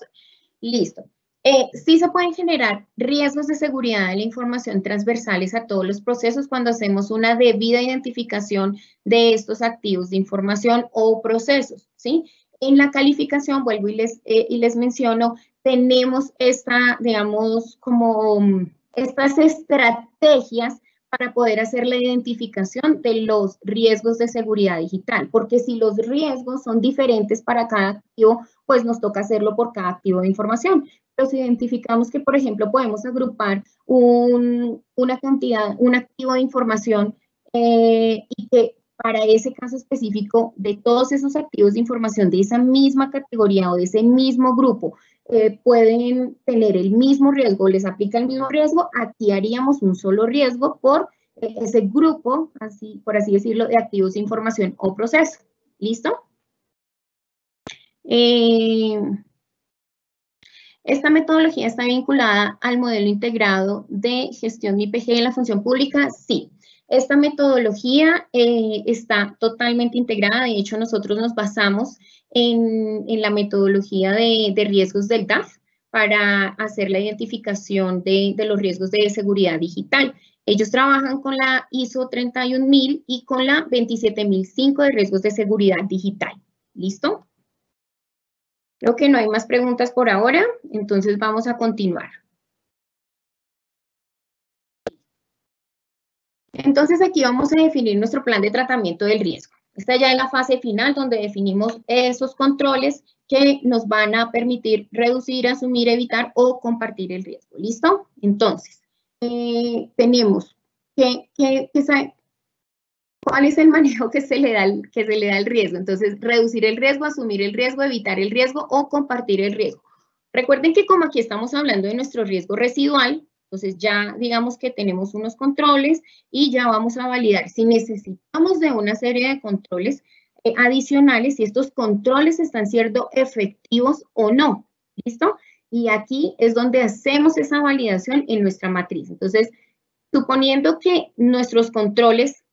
Listo. Eh, sí se pueden generar riesgos de seguridad de la información transversales a todos los procesos cuando hacemos una debida identificación de estos activos de información o procesos, ¿sí? En la calificación, vuelvo y les, eh, y les menciono, tenemos esta, digamos, como mm, estas estrategias para poder hacer la identificación de los riesgos de seguridad digital, porque si los riesgos son diferentes para cada activo, pues nos toca hacerlo por cada activo de información identificamos que, por ejemplo, podemos agrupar una cantidad, un activo de información eh, y que para ese caso específico de todos esos activos de información de esa misma categoría o de ese mismo grupo eh, pueden tener el mismo riesgo, les aplica el mismo riesgo, aquí haríamos un solo riesgo por ese grupo, así, por así decirlo, de activos de información o proceso. ¿Listo? Eh, esta metodología está vinculada al modelo integrado de gestión de IPG en la función pública, sí. Esta metodología eh, está totalmente integrada, de hecho nosotros nos basamos en, la metodología de, riesgos del DAF para hacer la identificación de, de, los riesgos de seguridad digital. Ellos trabajan con la ISO 31000 y con la 27005 de riesgos de seguridad digital. ¿Listo? Creo que no hay más preguntas por ahora, entonces vamos a continuar. Entonces aquí vamos a definir nuestro plan de tratamiento del riesgo. Esta ya es la fase final donde definimos esos controles que nos van a permitir reducir, asumir, evitar o compartir el riesgo. ¿Listo? Entonces, eh, tenemos que, que, que, ¿Cuál es el manejo que se, le da, que se le da al riesgo? Entonces, reducir el riesgo, asumir el riesgo, evitar el riesgo o compartir el riesgo. Recuerden que como aquí estamos hablando de nuestro riesgo residual, entonces ya digamos que tenemos unos controles y ya vamos a validar si necesitamos de una serie de controles eh, adicionales, si estos controles están siendo efectivos o no. ¿Listo? Y aquí es donde hacemos esa validación en nuestra matriz. Entonces, suponiendo que nuestros controles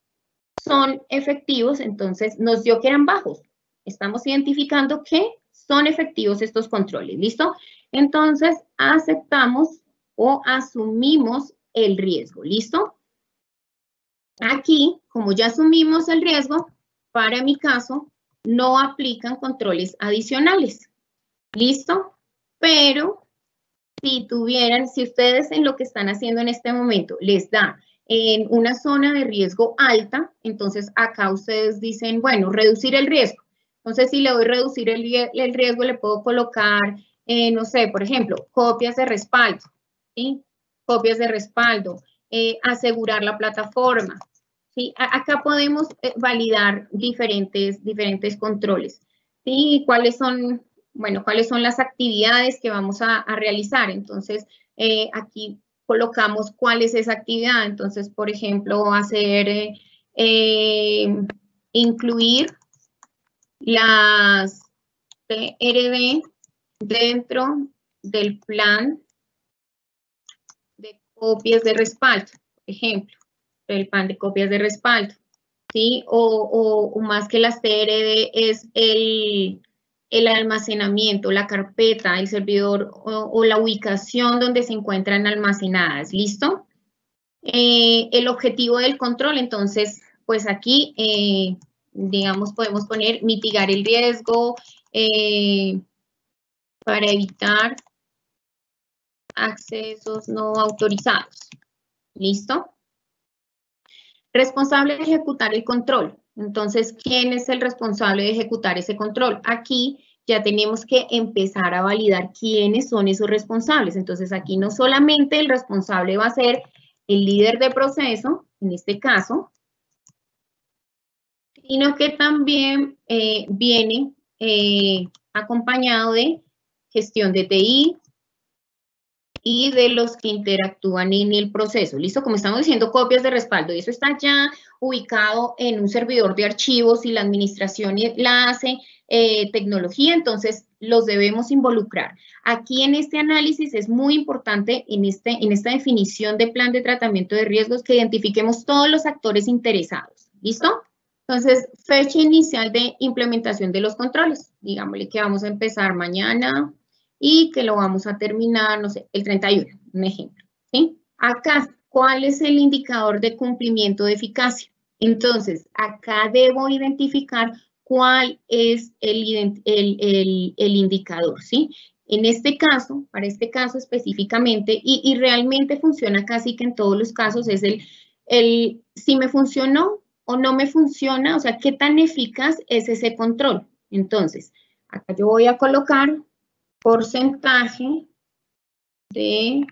son efectivos, entonces nos dio que eran bajos. Estamos identificando que son efectivos estos controles, ¿listo? Entonces, aceptamos o asumimos el riesgo, ¿listo? Aquí, como ya asumimos el riesgo, para mi caso, no aplican controles adicionales, ¿listo? Pero si tuvieran, si ustedes en lo que están haciendo en este momento les da en una zona de riesgo alta, entonces acá ustedes dicen, bueno, reducir el riesgo. Entonces, si le doy reducir el, riesgo, le puedo colocar, eh, no sé, por ejemplo, copias de respaldo, ¿sí? Copias de respaldo, eh, asegurar la plataforma, ¿sí? acá podemos eh, validar diferentes, diferentes controles, ¿sí? ¿Cuáles son, bueno, cuáles son las actividades que vamos a, a realizar? Entonces, aquí colocamos cuál es esa actividad. Entonces, por ejemplo, hacer, eh, eh, incluir las PRD dentro del plan de copias de respaldo, por ejemplo, el plan de copias de respaldo, ¿sí? O, o más que las TRD es el, el almacenamiento, la carpeta, el servidor o, la ubicación donde se encuentran almacenadas. ¿Listo? Eh, el objetivo del control, entonces, pues aquí, eh, digamos, podemos poner mitigar el riesgo eh, para evitar accesos no autorizados. ¿Listo? Responsable de ejecutar el control. Entonces, ¿quién es el responsable de ejecutar ese control? Aquí ya tenemos que empezar a validar quiénes son esos responsables. Entonces, aquí no solamente el responsable va a ser el líder de proceso, en este caso, sino que también eh, viene eh, acompañado de gestión de TI, y de los que interactúan en el proceso. ¿Listo? Como estamos diciendo, copias de respaldo. Y eso está ya ubicado en un servidor de archivos y la administración la hace eh, tecnología, entonces los debemos involucrar. Aquí en este análisis es muy importante en, este, en esta definición de plan de tratamiento de riesgos que identifiquemos todos los actores interesados. ¿Listo? Entonces, fecha inicial de implementación de los controles. Digámosle que vamos a empezar mañana, y que lo vamos a terminar, no sé, el 31, un ejemplo. ¿sí? Acá, ¿cuál es el indicador de cumplimiento de eficacia? Entonces, acá debo identificar cuál es el, el, el, indicador, ¿sí? En este caso, para este caso específicamente, y, y, realmente funciona casi que en todos los casos, es el, el si me funcionó o no me funciona, o sea, qué tan eficaz es ese control. Entonces, acá yo voy a colocar porcentaje de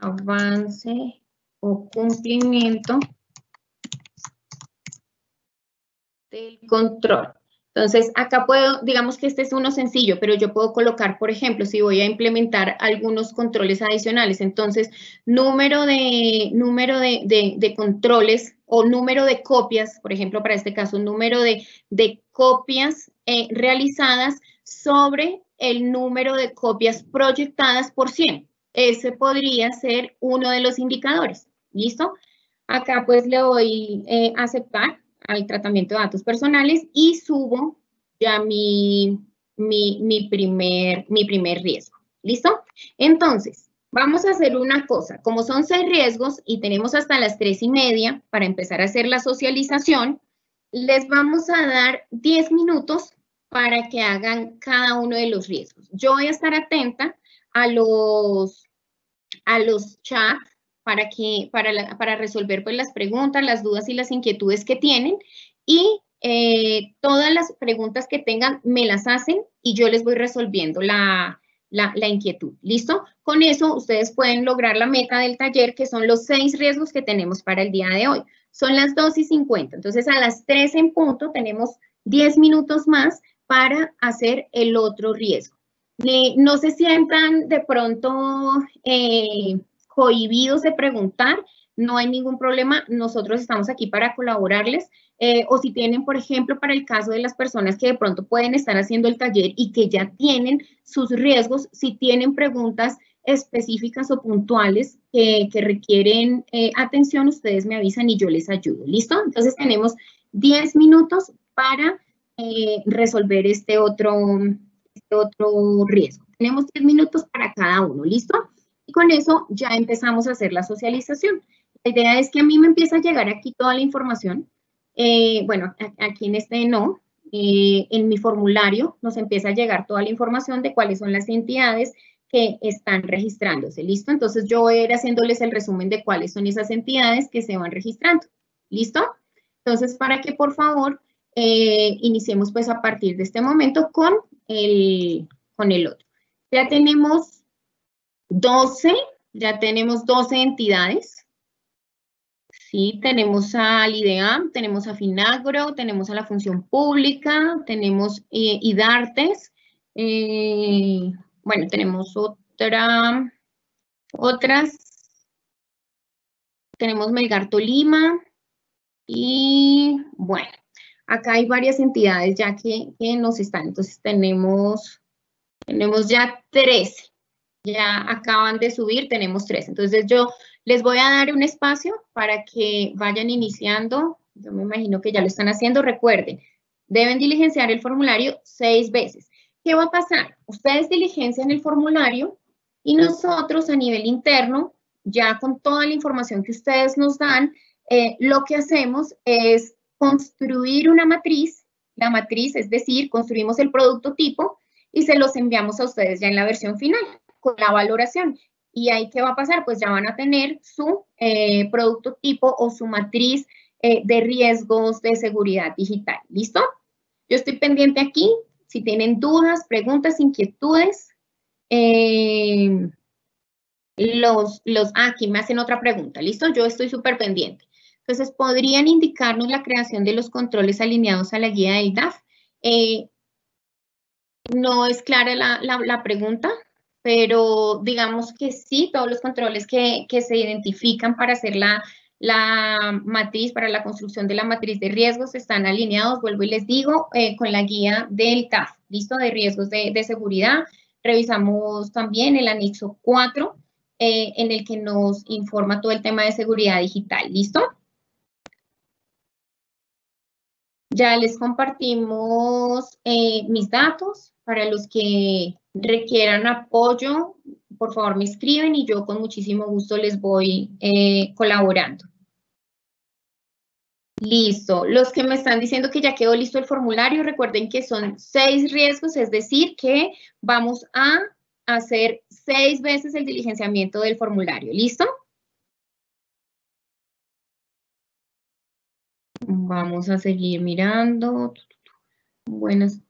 avance o cumplimiento del control. Entonces, acá puedo, digamos que este es uno sencillo, pero yo puedo colocar, por ejemplo, si voy a implementar algunos controles adicionales, entonces, número de, número de, controles o número de copias, por ejemplo, para este caso, número de, copias eh, realizadas sobre el número de copias proyectadas por 100. Ese podría ser uno de los indicadores. ¿Listo? Acá pues le doy eh, aceptar al tratamiento de datos personales y subo ya mi, mi, primer, mi primer riesgo. ¿Listo? Entonces, vamos a hacer una cosa. Como son seis riesgos y tenemos hasta las tres y media para empezar a hacer la socialización, les vamos a dar 10 minutos para que hagan cada uno de los riesgos. Yo voy a estar atenta a los, a los chats para, que, para, para resolver pues, las preguntas, las dudas y las inquietudes que tienen. Y eh, todas las preguntas que tengan me las hacen y yo les voy resolviendo la, la, inquietud. ¿Listo? Con eso ustedes pueden lograr la meta del taller, que son los seis riesgos que tenemos para el día de hoy. Son las 2 y 50. Entonces, a las 3 en punto tenemos 10 minutos más para hacer el otro riesgo. no se sientan de pronto eh, cohibidos de preguntar, no hay ningún problema, nosotros estamos aquí para colaborarles. Eh, o si tienen, por ejemplo, para el caso de las personas que de pronto pueden estar haciendo el taller y que ya tienen sus riesgos, si tienen preguntas específicas o puntuales que, requieren eh, atención, ustedes me avisan y yo les ayudo. ¿Listo? Entonces tenemos 10 minutos para eh, resolver este otro, este otro riesgo. Tenemos 10 minutos para cada uno. ¿Listo? Y con eso ya empezamos a hacer la socialización. La idea es que a mí me empieza a llegar aquí toda la información. Eh, bueno, aquí en este no, eh, en mi formulario nos empieza a llegar toda la información de cuáles son las entidades que están registrándose. ¿Listo? Entonces yo voy a ir haciéndoles el resumen de cuáles son esas entidades que se van registrando. ¿Listo? Entonces, para que por favor eh, iniciemos pues a partir de este momento con el, con el otro. Ya tenemos 12, ya tenemos 12 entidades. Sí, tenemos al IDEAM, tenemos a Finagro, tenemos a la Función Pública, tenemos eh, IDARTES. Eh, bueno, tenemos otra, otras. Tenemos Melgar Tolima. Y bueno, acá hay varias entidades ya que, que nos están. Entonces tenemos, tenemos ya 13 ya acaban de subir, tenemos tres. Entonces yo les voy a dar un espacio para que vayan iniciando. Yo me imagino que ya lo están haciendo. Recuerden, deben diligenciar el formulario seis veces. ¿Qué va a pasar? Ustedes diligencian el formulario y nosotros a nivel interno, ya con toda la información que ustedes nos dan, eh, lo que hacemos es construir una matriz. La matriz, es decir, construimos el producto tipo y se los enviamos a ustedes ya en la versión final con la valoración. ¿Y ahí qué va a pasar? Pues ya van a tener su eh, producto tipo o su matriz eh, de riesgos de seguridad digital. ¿Listo? Yo estoy pendiente aquí. Si tienen dudas, preguntas, inquietudes, eh, los, los, ah, aquí me hacen otra pregunta, ¿listo? Yo estoy súper pendiente. Entonces, ¿podrían indicarnos la creación de los controles alineados a la guía del DAF? no es clara la, la pregunta pero digamos que sí, todos los controles que, se identifican para hacer la, matriz, para la construcción de la matriz de riesgos están alineados, vuelvo y les digo, eh, con la guía del CAF, listo, de riesgos de, seguridad. Revisamos también el anexo 4, eh, en el que nos informa todo el tema de seguridad digital, ¿listo? Ya les compartimos eh, mis datos para los que requieran apoyo, por favor me escriben y yo con muchísimo gusto les voy eh, colaborando. Listo. Los que me están diciendo que ya quedó listo el formulario, recuerden que son seis riesgos, es decir, que vamos a hacer seis veces el diligenciamiento del formulario. ¿Listo? Vamos a seguir mirando. Buenas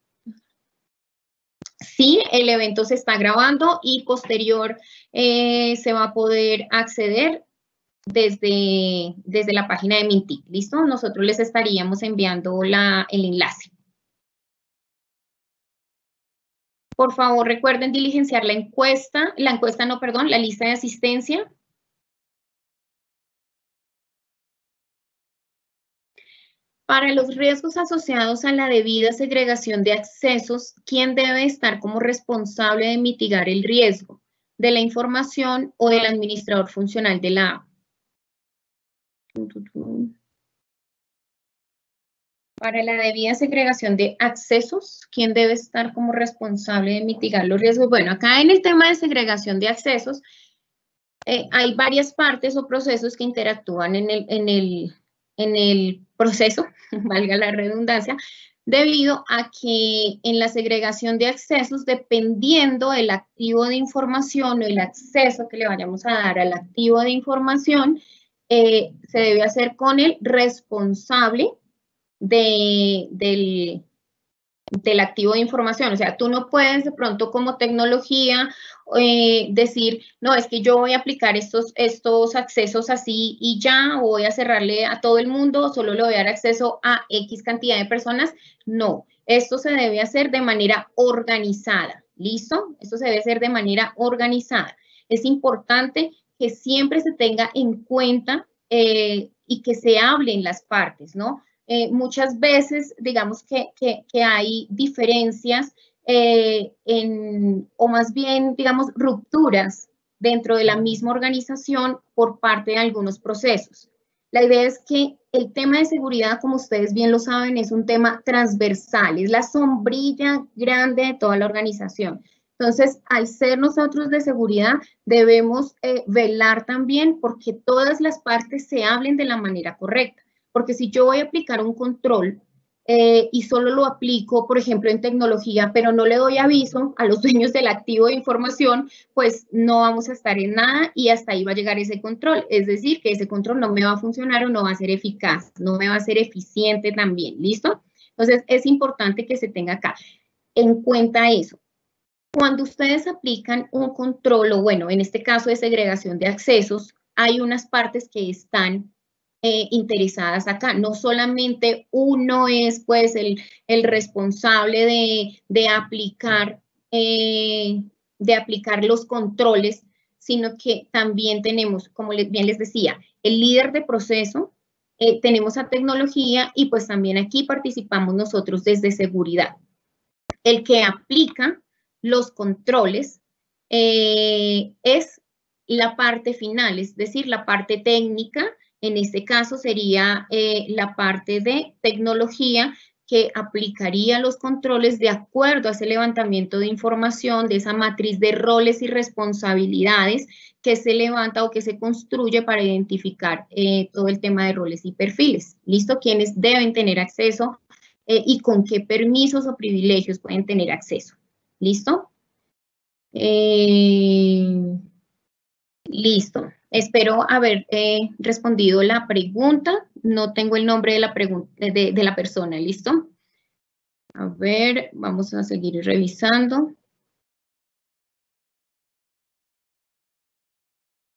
Sí, el evento se está grabando y posterior eh, se va a poder acceder desde, desde la página de Mintic. ¿Listo? Nosotros les estaríamos enviando la, el enlace. Por favor, recuerden diligenciar la encuesta, la encuesta no, perdón, la lista de asistencia. Para los riesgos asociados a la debida segregación de accesos, ¿quién debe estar como responsable de mitigar el riesgo? ¿De la información o del administrador funcional de la? Para la debida segregación de accesos, ¿quién debe estar como responsable de mitigar los riesgos? Bueno, acá en el tema de segregación de accesos, eh, hay varias partes o procesos que interactúan en el, en el, en el proceso, [LAUGHS] valga la redundancia, debido a que en la segregación de accesos, dependiendo del activo de información o el acceso que le vayamos a dar al activo de información, eh, se debe hacer con el responsable de, del, del activo de información. O sea, tú no puedes de pronto como tecnología eh, decir, no, es que yo voy a aplicar estos, estos accesos así y ya, o voy a cerrarle a todo el mundo, solo le voy a dar acceso a X cantidad de personas. No, esto se debe hacer de manera organizada. ¿Listo? Esto se debe hacer de manera organizada. Es importante que siempre se tenga en cuenta eh, y que se hablen las partes, ¿no? Eh, muchas veces, digamos que, hay diferencias eh, en, o más bien, digamos, rupturas dentro de la misma organización por parte de algunos procesos. La idea es que el tema de seguridad, como ustedes bien lo saben, es un tema transversal, es la sombrilla grande de toda la organización. Entonces, al ser nosotros de seguridad, debemos eh, velar también porque todas las partes se hablen de la manera correcta. Porque si yo voy a aplicar un control eh, y solo lo aplico, por ejemplo, en tecnología, pero no le doy aviso a los [LAUGHS] dueños del activo de información, pues no vamos a estar en nada y hasta ahí va a llegar ese control. Es decir, que ese control no me va a funcionar o no va a ser eficaz, no me va a ser eficiente también. ¿Listo? Entonces, es importante que se tenga acá en cuenta eso. Cuando ustedes aplican un control, o bueno, en este caso de segregación de accesos, hay unas partes que están eh, interesadas acá. No solamente uno es pues el, responsable de, aplicar, eh, de aplicar los controles, sino que también tenemos, como bien les decía, el líder de proceso, eh, tenemos a tecnología y pues también aquí participamos nosotros desde seguridad. El que aplica los controles es la parte final, es decir, la parte técnica en este caso sería eh, la parte de tecnología que aplicaría los controles de acuerdo a ese levantamiento de información, de esa matriz de roles y responsabilidades que se levanta o que se construye para identificar eh, todo el tema de roles y perfiles. ¿Listo? Quienes deben tener acceso eh, y con qué permisos o privilegios pueden tener acceso. ¿Listo? Listo. Espero haber eh, respondido la pregunta. No tengo el nombre de la, persona, ¿listo? A ver, vamos a seguir revisando.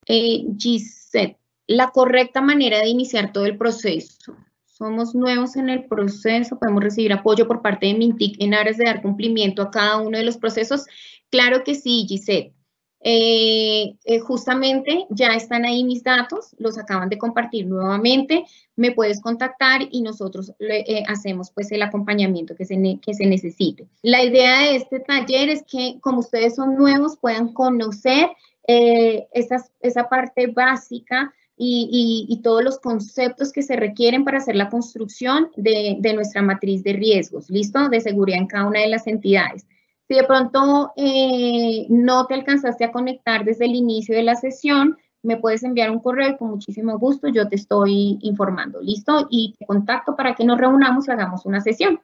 Eh, Gisette, la correcta manera de iniciar todo el proceso. Somos nuevos en el proceso, podemos recibir apoyo por parte de Mintic en aras de dar cumplimiento a cada uno de los procesos. Claro que sí, Gisette. Eh, eh, justamente ya están ahí mis datos, los acaban de compartir nuevamente, me puedes contactar y nosotros eh, hacemos pues el acompañamiento que se, que se necesite. La idea de este taller es que como ustedes son nuevos puedan conocer esa parte básica y, y, todos los conceptos que se requieren para hacer la construcción de, de nuestra matriz de riesgos, ¿listo? De seguridad en cada una de las entidades. Si de pronto eh, no te alcanzaste a conectar desde el inicio de la sesión, me puedes enviar un correo y con muchísimo gusto yo te estoy informando, ¿listo? Y te contacto para que nos reunamos y hagamos una sesión.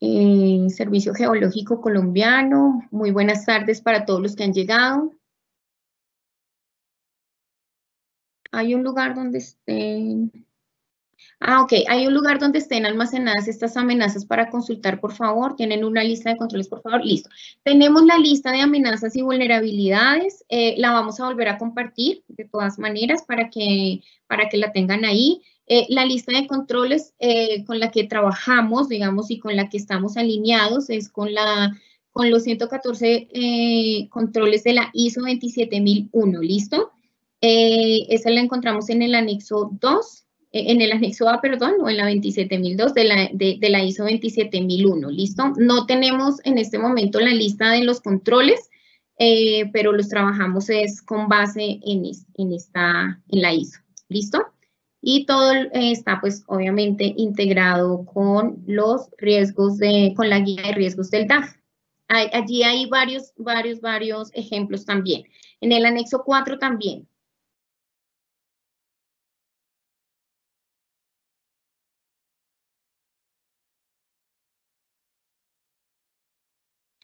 Eh, Servicio Geológico Colombiano, muy buenas tardes para todos los que han llegado. Hay un lugar donde estén... Ah, ok. Hay un lugar donde estén almacenadas estas amenazas para consultar, por favor. Tienen una lista de controles, por favor. Listo. Tenemos la lista de amenazas y vulnerabilidades. Eh, la vamos a volver a compartir de todas maneras para que, para que la tengan ahí. Eh, la lista de controles eh, con la que trabajamos, digamos, y con la que estamos alineados es con, la, con los 114 eh, controles de la ISO 27001, ¿listo? esa la encontramos en el anexo 2, en el anexo A, perdón, o en la 27002 de la, de, la ISO 27001, ¿listo? No tenemos en este momento la lista de los controles, pero los trabajamos es con base en, en, esta, en la ISO, ¿listo? y todo está pues obviamente integrado con los riesgos de, con la guía de riesgos del DAF. allí hay varios, varios, varios ejemplos también. En el anexo 4 también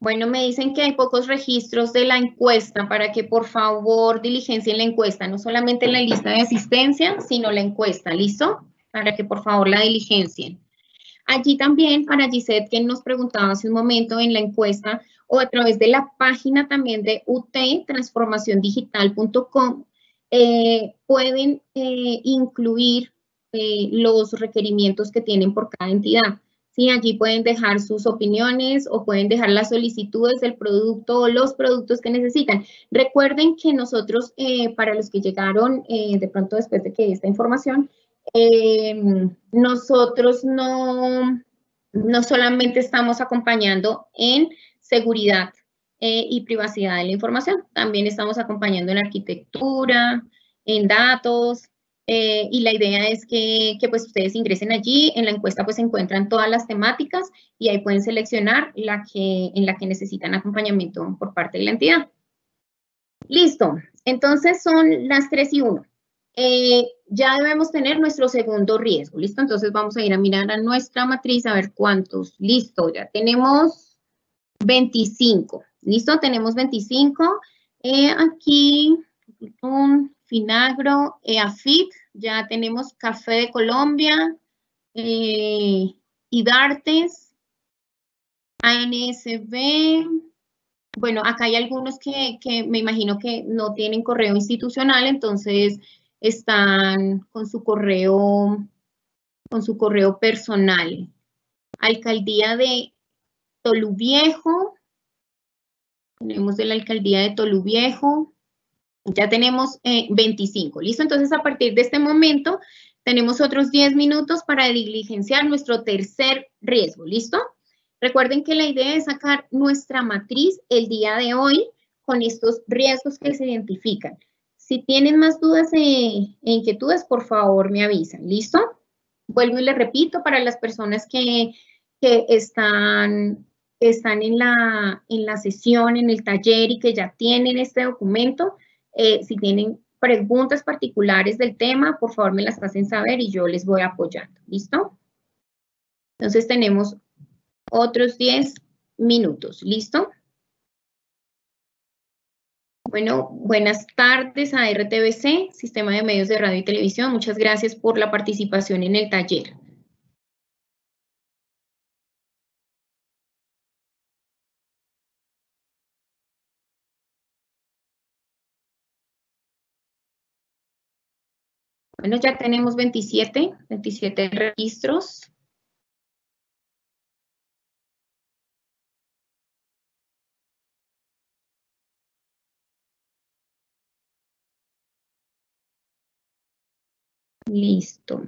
Bueno, me dicen que hay pocos registros de la encuesta para que por favor diligencien la encuesta, no solamente la lista de asistencia, sino la encuesta, ¿listo? Para que por favor la diligencien. Allí también para Gisette, que nos preguntaba hace un momento en la encuesta o a través de la página también de UT, transformaciondigital.com, eh, pueden eh, incluir eh, los requerimientos que tienen por cada entidad. ¿Sí? Allí pueden dejar sus opiniones o pueden dejar las solicitudes del producto o los productos que necesitan. Recuerden que nosotros, eh, para los que llegaron eh, de pronto después de que esta información, eh, nosotros no, no solamente estamos acompañando en seguridad y privacidad de la información, también estamos acompañando en arquitectura, en datos, eh, y la idea es que, pues ustedes ingresen allí, en la encuesta pues se encuentran todas las temáticas y ahí pueden seleccionar la que, en la que necesitan acompañamiento por parte de la entidad. Listo, entonces son las 3 y 1. Eh, ya debemos tener nuestro segundo riesgo, ¿listo? Entonces vamos a ir a mirar a nuestra matriz a ver cuántos. Listo, ya tenemos 25, ¿listo? Tenemos 25. Eh, aquí, un Finagro, EAFIT, ya tenemos Café de Colombia, eh, IDARTES, ANSB. Bueno, acá hay algunos que, que me imagino que no tienen correo institucional, entonces están con su correo, con su correo personal. Alcaldía de Toluviejo. Tenemos de la alcaldía de Toluviejo. Ya tenemos 25, eh, ¿listo? Entonces, a partir de este momento, tenemos otros 10 minutos para diligenciar nuestro tercer riesgo, ¿listo? Recuerden que la idea es sacar nuestra matriz el día de hoy con estos riesgos que se identifican. Si tienen más dudas e, inquietudes, por favor me avisan, ¿listo? Vuelvo y les repito, para las personas que, están, están en, la, en la sesión, en el taller y que ya tienen este documento, eh, si tienen preguntas particulares del tema, por favor me las hacen saber y yo les voy apoyando. ¿Listo? Entonces tenemos otros 10 minutos. ¿Listo? Bueno, buenas tardes a RTBC, Sistema de Medios de Radio y Televisión. Muchas gracias por la participación en el taller. Bueno, ya tenemos 27, 27 registros. Listo.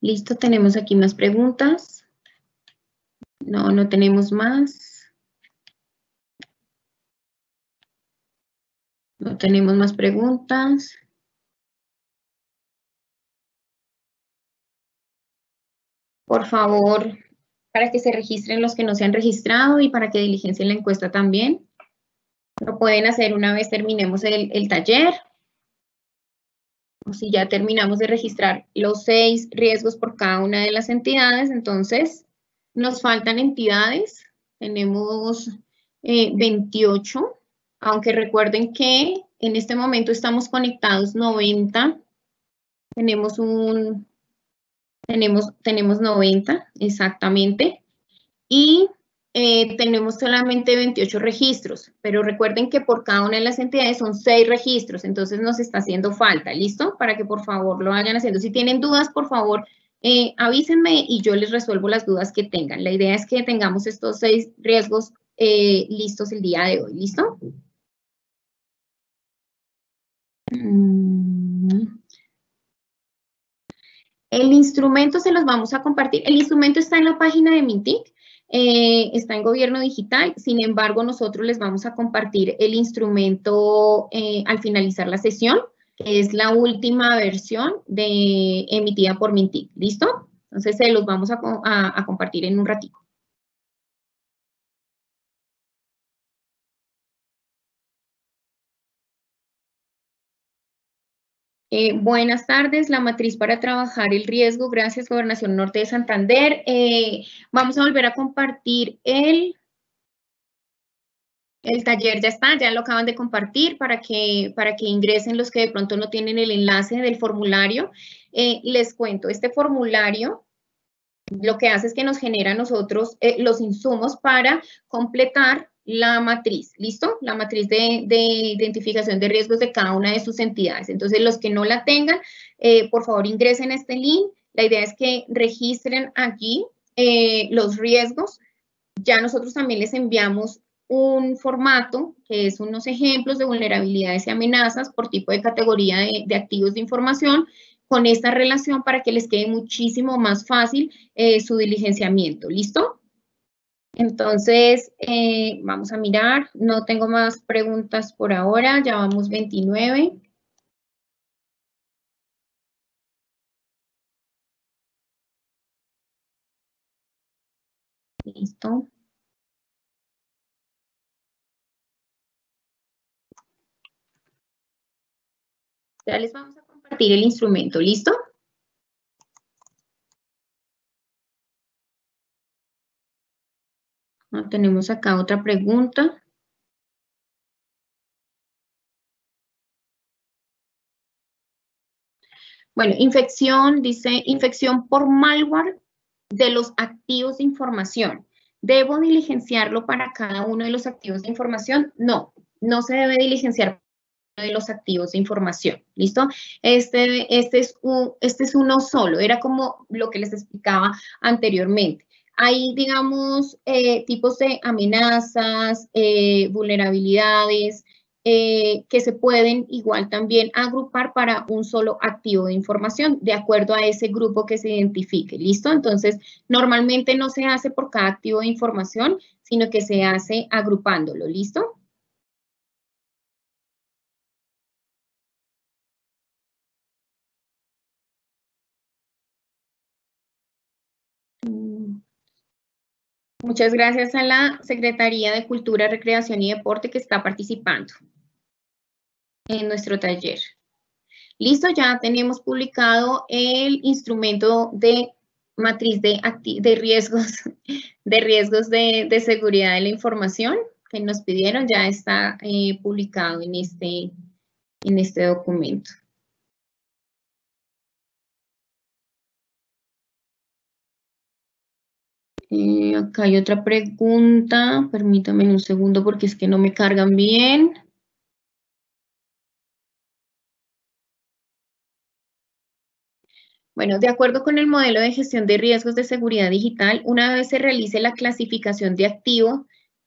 Listo, tenemos aquí más preguntas. No, no tenemos más. No tenemos más preguntas. Por favor, para que se registren los que no se han registrado y para que diligencien la encuesta también. Lo pueden hacer una vez terminemos el, el taller si ya terminamos de registrar los seis riesgos por cada una de las entidades, entonces nos faltan entidades, tenemos 28, eh, aunque recuerden que en este momento estamos conectados 90, tenemos un, tenemos, tenemos 90 exactamente, y eh, tenemos solamente 28 registros, pero recuerden que por cada una de las entidades son 6 registros, entonces nos está haciendo falta, ¿listo? Para que por favor lo vayan haciendo. Si tienen dudas, por favor, eh, avísenme y yo les resuelvo las dudas que tengan. La idea es que tengamos estos 6 riesgos eh, listos el día de hoy, ¿listo? Mm. El instrumento se los vamos a compartir. El instrumento está en la página de Mintic. Eh, está en gobierno digital, sin embargo, nosotros les vamos a compartir el instrumento eh, al finalizar la sesión, que es la última versión de, emitida por Mintic. ¿Listo? Entonces, se los vamos a, a compartir en un ratito. Eh, buenas tardes, la matriz para trabajar el riesgo, gracias Gobernación Norte de Santander. Eh, vamos a volver a compartir el, el taller, ya está, ya lo acaban de compartir para que, para que ingresen los que de pronto no tienen el enlace del formulario. Eh, les cuento, este formulario lo que hace es que nos genera nosotros los insumos para completar la matriz, ¿listo? La matriz de, identificación de riesgos de cada una de sus entidades. Entonces, los que no la tengan, eh, por favor ingresen a este link. La idea es que registren aquí eh, los riesgos. Ya nosotros también les enviamos un formato que es unos ejemplos de vulnerabilidades y amenazas por tipo de categoría de, activos de información con esta relación para que les quede muchísimo más fácil eh, su diligenciamiento. ¿Listo? Entonces, eh, vamos a mirar. No tengo más preguntas por ahora. Ya vamos 29. Listo. Ya les vamos a compartir el instrumento. ¿Listo? Tenemos acá otra pregunta. Bueno, infección, dice, infección por malware de los activos de información. ¿Debo diligenciarlo para cada uno de los activos de información? No, no se debe diligenciar de los activos de información, ¿listo? Este, este, es un, este es uno solo, era como lo que les explicaba anteriormente. Hay, digamos, eh, tipos de amenazas, eh, vulnerabilidades, eh, que se pueden igual también agrupar para un solo activo de información, de acuerdo a ese grupo que se identifique, ¿listo? Entonces, normalmente no se hace por cada activo de información, sino que se hace agrupándolo, ¿listo? Muchas gracias a la Secretaría de Cultura, Recreación y Deporte que está participando en nuestro taller. Listo, ya tenemos publicado el instrumento de matriz de, [LAUGHS] de riesgos, de, riesgos de, seguridad de la información que nos pidieron, ya está eh, publicado en este, en este documento. Eh, acá hay otra pregunta. Permítame un segundo porque es que no me cargan bien. Bueno, de acuerdo con el modelo de gestión de riesgos de seguridad digital, una vez se realice la clasificación de,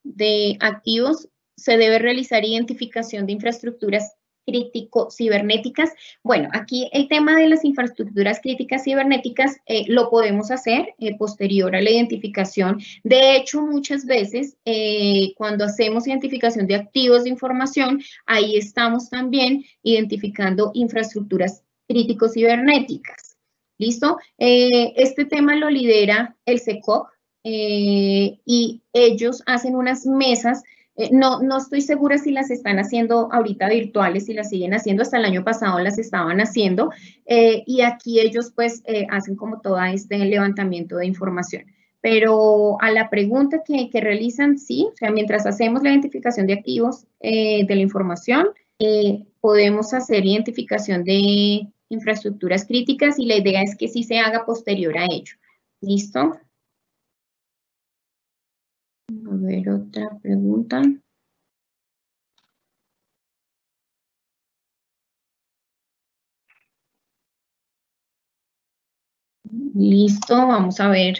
de activos, se debe realizar identificación de infraestructuras crítico cibernéticas. Bueno, aquí el tema de las infraestructuras críticas cibernéticas eh, lo podemos hacer eh, posterior a la identificación. De hecho, muchas veces eh, cuando hacemos identificación de activos de información, ahí estamos también identificando infraestructuras crítico cibernéticas. ¿Listo? este tema lo lidera el SECOC y ellos hacen unas mesas eh, no, no estoy segura si las están haciendo ahorita virtuales, si las siguen haciendo, hasta el año pasado las estaban haciendo, eh, y aquí ellos pues eh, hacen como todo este levantamiento de información. pero a la pregunta que, realizan, sí, o sea, mientras hacemos la identificación de activos de la información, podemos hacer identificación de infraestructuras críticas y la idea es que sí se haga posterior a ello. ¿Listo? A ver, otra pregunta. Listo, vamos a ver.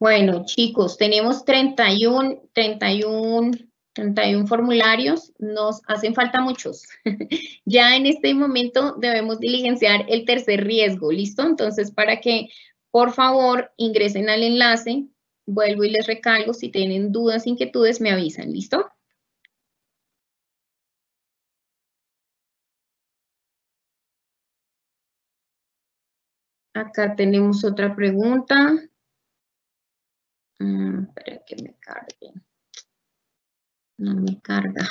Bueno, chicos, tenemos 31, 31, 31 formularios, nos hacen falta muchos. [LAUGHS] ya en este momento debemos diligenciar el tercer riesgo, ¿listo? Entonces, para que, por favor, ingresen al enlace, vuelvo y les recalgo, si tienen dudas, inquietudes, me avisan, ¿listo? Acá tenemos otra pregunta. Mm, espera que me cargue. No me carga.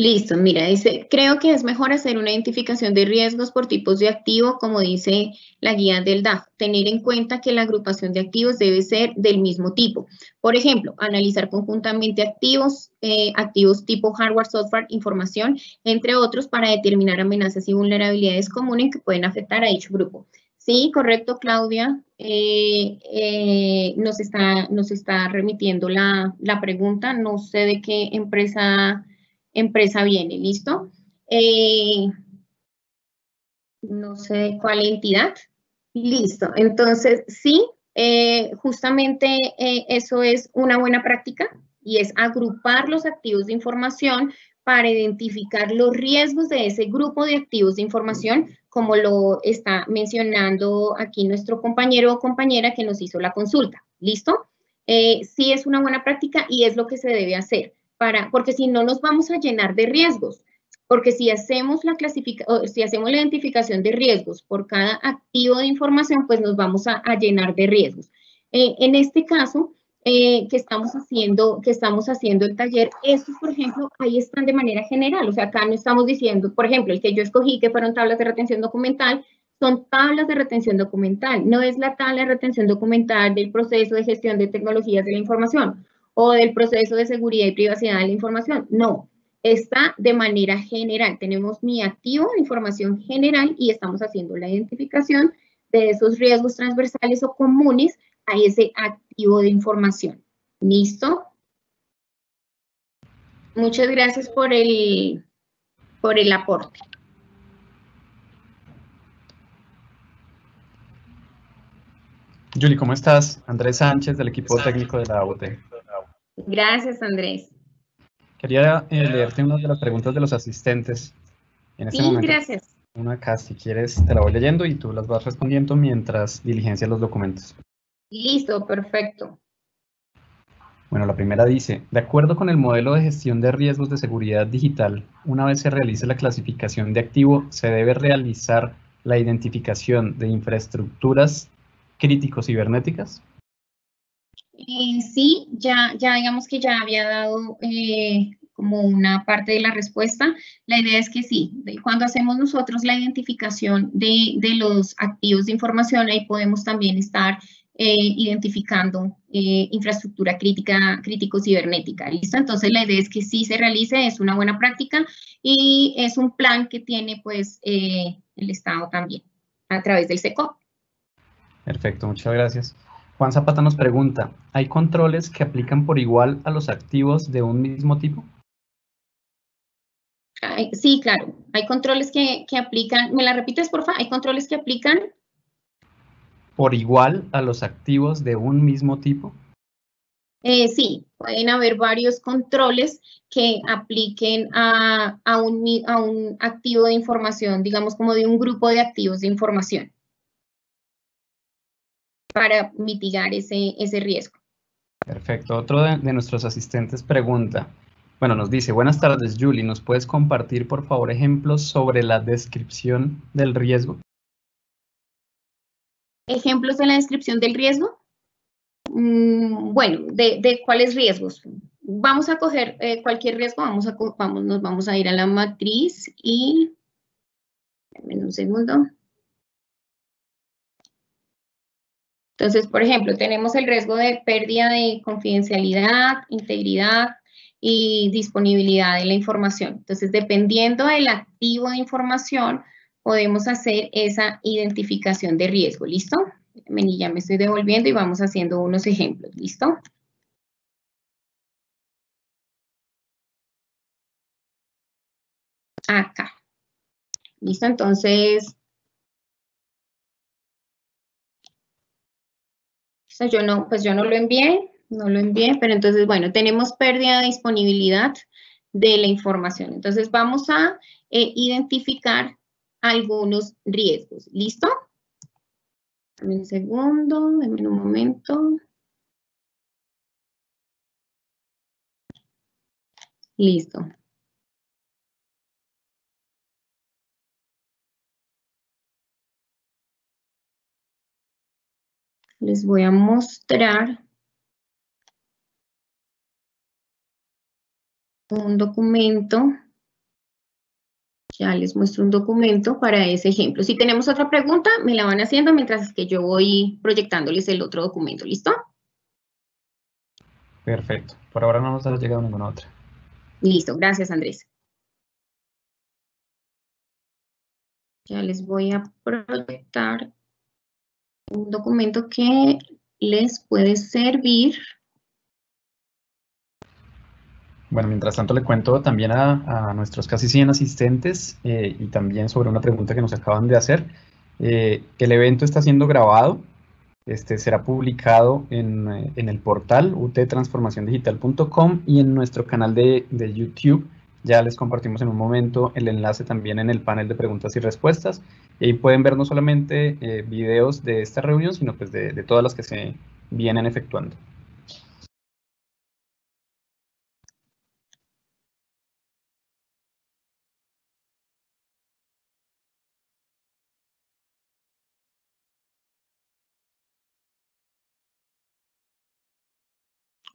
Listo, mira, dice, creo que es mejor hacer una identificación de riesgos por tipos de activo, como dice la guía del DAF. Tener en cuenta que la agrupación de activos debe ser del mismo tipo. Por ejemplo, analizar conjuntamente activos, eh, activos tipo hardware, software, información, entre otros, para determinar amenazas y vulnerabilidades comunes que pueden afectar a dicho grupo. Sí, correcto, Claudia. Eh, eh, nos, está, nos está remitiendo la, la pregunta. No sé de qué empresa empresa viene, ¿listo? Eh, no sé cuál entidad. Listo, entonces sí, justamente eso es una buena práctica y es agrupar los activos de información para identificar los riesgos de ese grupo de activos de información, como lo está mencionando aquí nuestro compañero o compañera que nos hizo la consulta. ¿Listo? sí es una buena práctica y es lo que se debe hacer porque si no nos vamos a llenar de riesgos, porque si hacemos la clasificación, si hacemos la identificación de riesgos por cada activo de información, pues nos vamos a, llenar de riesgos. Eh, en este caso, eh, que estamos haciendo, que estamos haciendo el taller, estos, por ejemplo, ahí están de manera general, o sea, acá no estamos diciendo, por ejemplo, el que yo escogí, que fueron tablas de retención documental, son tablas de retención documental, no es la tabla de retención documental del proceso de gestión de tecnologías de la información o del proceso de seguridad y privacidad de la información. No, está de manera general. Tenemos mi activo información general y estamos haciendo la identificación de esos riesgos transversales o comunes a ese activo de información. ¿Listo? Muchas gracias por el, por el aporte. Julie, ¿cómo estás? Andrés Sánchez del equipo técnico de la UT. Gracias, Andrés. Quería eh, leerte una de las preguntas de los asistentes. En este sí, gracias. Una acá, si quieres, te la voy leyendo y tú las vas respondiendo mientras diligencias los documentos. Listo, perfecto. Bueno, la primera dice, de acuerdo con el modelo de gestión de riesgos de seguridad digital, una vez se realice la clasificación de activo, se debe realizar la identificación de infraestructuras críticos cibernéticas. Eh, sí, ya, ya digamos que ya había dado eh, como una parte de la respuesta. La idea es que sí, cuando hacemos nosotros la identificación de, los activos de información, ahí podemos también estar eh, identificando infraestructura crítica, crítico cibernética, ¿listo? Entonces la idea es que sí se realice, es una buena práctica y es un plan que tiene pues el Estado también a través del SECOP. Perfecto, muchas gracias. Juan Zapata nos pregunta, ¿hay controles que aplican por igual a los activos de un mismo tipo? Sí, claro. Hay controles que, aplican, ¿me la repites, por favor? ¿Hay controles que aplican? ¿Por igual a los activos de un mismo tipo? Eh, sí, pueden haber varios controles que apliquen a, un, a un activo de información, digamos como de un grupo de activos de información para mitigar ese, ese riesgo. Perfecto. Otro de, nuestros asistentes pregunta, bueno, nos dice, buenas tardes, Julie, ¿nos puedes compartir, por favor, ejemplos sobre la descripción del riesgo? Ejemplos de la descripción del riesgo? Mm, bueno, de, cuáles riesgos? Vamos a coger eh, cualquier riesgo, vamos a, vamos, nos vamos a ir a la matriz y... En un segundo. Entonces, por ejemplo, tenemos el riesgo de pérdida de confidencialidad, integridad y disponibilidad de la información. Entonces, dependiendo del activo de información, podemos hacer esa identificación de riesgo. ¿Listo? Ya me estoy devolviendo y vamos haciendo unos ejemplos. ¿Listo? Acá. ¿Listo? Entonces, yo no, pues yo no lo envié, no lo envié, pero entonces, bueno, tenemos pérdida de disponibilidad de la información. Entonces, vamos a eh, identificar algunos riesgos. ¿Listo? Dame un segundo, denme un momento. Listo. les voy a mostrar un documento. Ya les muestro un documento para ese ejemplo. Si tenemos otra pregunta, me la van haciendo mientras que yo voy proyectándoles el otro documento. ¿Listo? Perfecto. Por ahora no nos ha llegado ninguna otra. Listo. Gracias, Andrés. Ya les voy a proyectar un documento que les puede servir. Bueno, mientras tanto le cuento también a, nuestros casi 100 asistentes eh, y también sobre una pregunta que nos acaban de hacer. Eh, el evento está siendo grabado, este será publicado en, eh, en el portal uttransformaciondigital.com y en nuestro canal de, de YouTube ya les compartimos en un momento el enlace también en el panel de preguntas y respuestas. Y ahí pueden ver no solamente videos de esta reunión, sino pues de, de todas las que se vienen efectuando.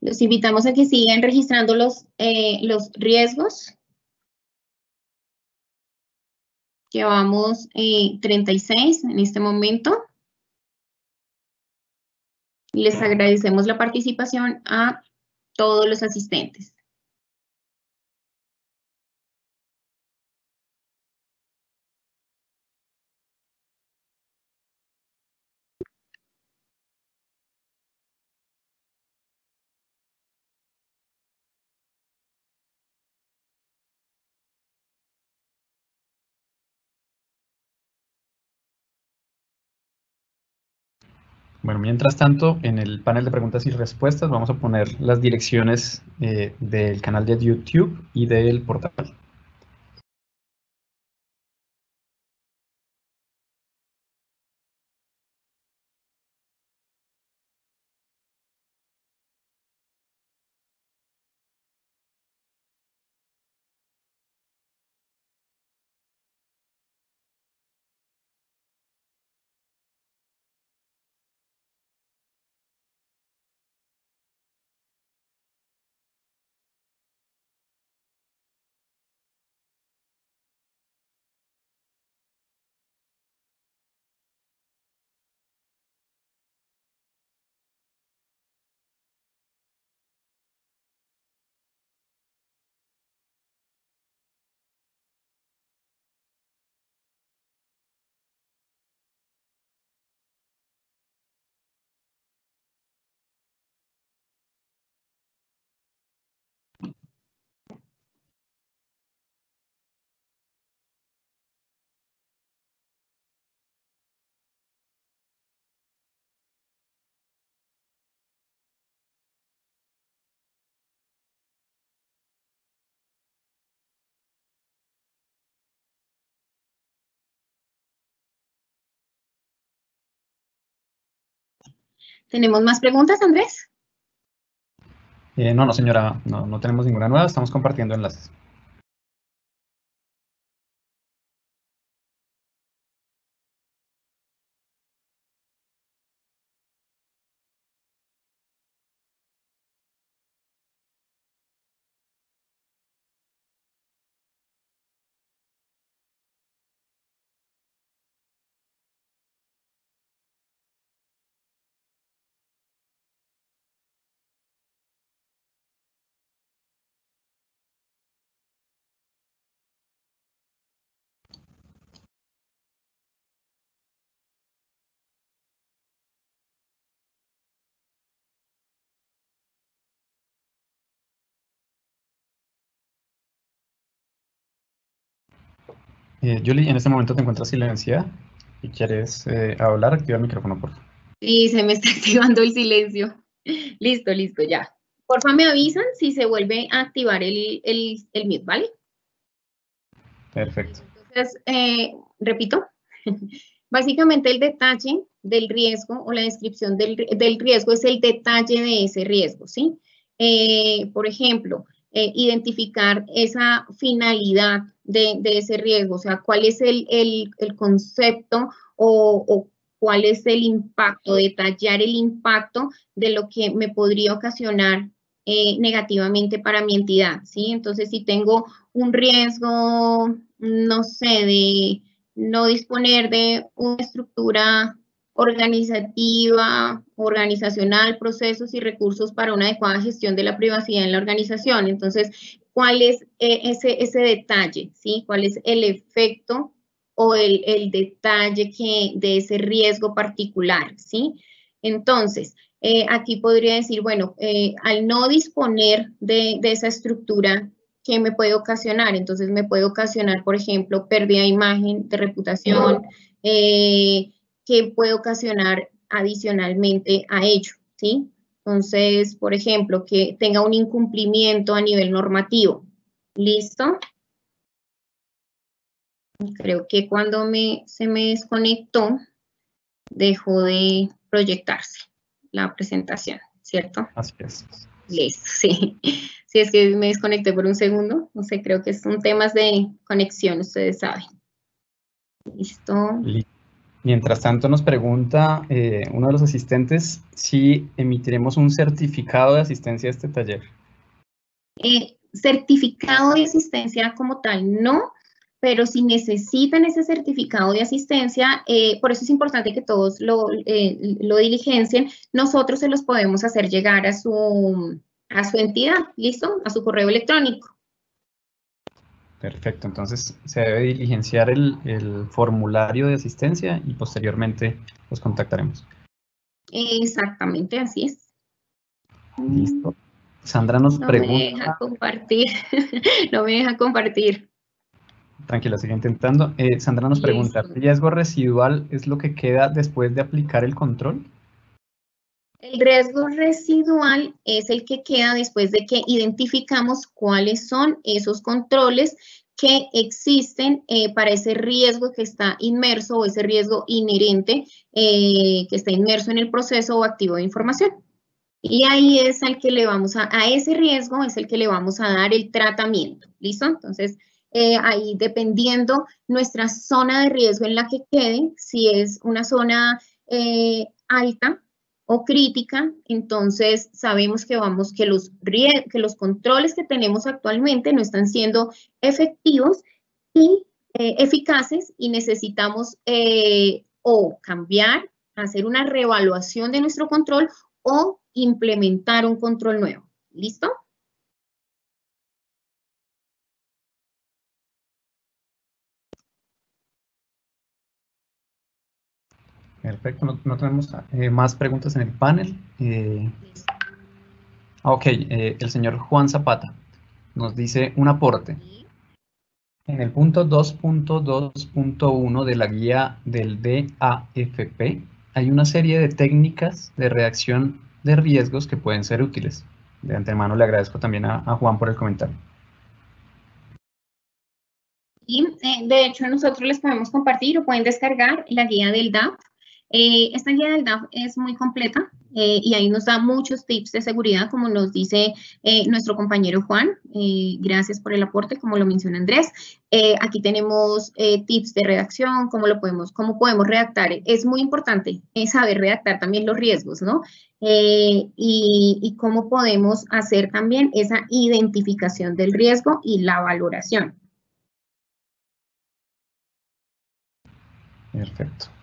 Los invitamos a que sigan registrando los, eh, los riesgos. Llevamos 36 eh, en este momento. Y les agradecemos la participación a todos los asistentes. Bueno, mientras tanto, en el panel de preguntas y respuestas vamos a poner las direcciones eh, del canal de YouTube y del portal. ¿Tenemos más preguntas, Andrés? Eh, no, no, señora, no, no tenemos ninguna nueva, estamos compartiendo enlaces. Eh, Julie, en este momento te encuentras silenciada. Si quieres eh, hablar, activa el micrófono, por favor. Sí, se me está [LAUGHS] activando el silencio. Listo, listo, ya. Porfa, me avisan si se vuelve a activar el, el, el mute, ¿vale? Perfecto. Entonces, eh, repito, [LAUGHS] básicamente el detalle del riesgo o la descripción del, del, riesgo es el detalle de ese riesgo, ¿sí? Eh, por ejemplo, eh, identificar esa finalidad de, ese riesgo, o sea, cuál es el, el, el concepto o, o, cuál es el impacto, detallar el impacto de lo que me podría ocasionar eh, negativamente para mi entidad, ¿sí? Entonces, si tengo un riesgo, no sé, de no disponer de una estructura organizativa, organizacional, procesos y recursos para una adecuada gestión de la privacidad en la organización. Entonces, ¿cuál es eh, ese, ese detalle? ¿sí? ¿Cuál es el efecto o el, el detalle que, de ese riesgo particular? ¿sí? Entonces, eh, aquí podría decir, bueno, eh, al no disponer de, de, esa estructura, ¿qué me puede ocasionar? Entonces me puede ocasionar, por ejemplo, pérdida de imagen, de reputación, eh, que puede ocasionar adicionalmente a ello, ¿sí? Entonces, por ejemplo, que tenga un incumplimiento a nivel normativo. ¿Listo? Creo que cuando me, se me desconectó, dejó de proyectarse la presentación, ¿cierto? Así es. Listo, sí. Si es que me desconecté por un segundo, no sé, creo que son temas de conexión, ustedes saben. Listo. Mientras tanto nos pregunta eh, uno de los asistentes si emitiremos un certificado de asistencia a este taller. Eh, certificado de asistencia como tal, no, pero si necesitan ese certificado de asistencia, eh, por eso es importante que todos lo, eh, lo, diligencien, nosotros se los podemos hacer llegar a su, a su entidad, ¿listo? A su correo electrónico. Perfecto, entonces se debe diligenciar el, el formulario de asistencia y posteriormente los contactaremos. Exactamente, así es. Listo. Sandra nos no pregunta. No me deja compartir, [LAUGHS] no me deja compartir. Tranquila, sigue intentando. Eh, Sandra nos pregunta, ¿el riesgo residual es lo que queda después de aplicar el control? El riesgo residual es el que queda después de que identificamos cuáles son esos controles que existen eh, para ese riesgo que está inmerso o ese riesgo inherente eh, que está inmerso en el proceso o activo de información. Y ahí es al que le vamos a, ese riesgo es el que le vamos a dar el tratamiento. ¿Listo? Entonces, eh, ahí dependiendo nuestra zona de riesgo en la que quede, si es una zona eh, alta o crítica, entonces sabemos que vamos que los, que los controles que tenemos actualmente no están siendo efectivos y eh, eficaces y necesitamos eh, o cambiar, hacer una reevaluación de nuestro control o implementar un control nuevo. ¿Listo? Perfecto, no, tenemos eh, más preguntas en el panel. Eh, ok, eh, el señor Juan Zapata nos dice un aporte. En el punto 2.2.1 de la guía del DAFP hay una serie de técnicas de reacción de riesgos que pueden ser útiles. De antemano le agradezco también a, Juan por el comentario. Y de hecho nosotros les podemos compartir o pueden descargar la guía del DAF eh, esta guía del DAF es muy completa eh, y ahí nos da muchos tips de seguridad, como nos dice eh, nuestro compañero Juan. Gracias por el aporte, como lo menciona Andrés. Aquí tenemos tips de redacción, cómo lo podemos, cómo podemos redactar. Es muy importante saber redactar también los riesgos, ¿no? Y cómo podemos hacer también esa identificación del riesgo y la valoración. Perfecto.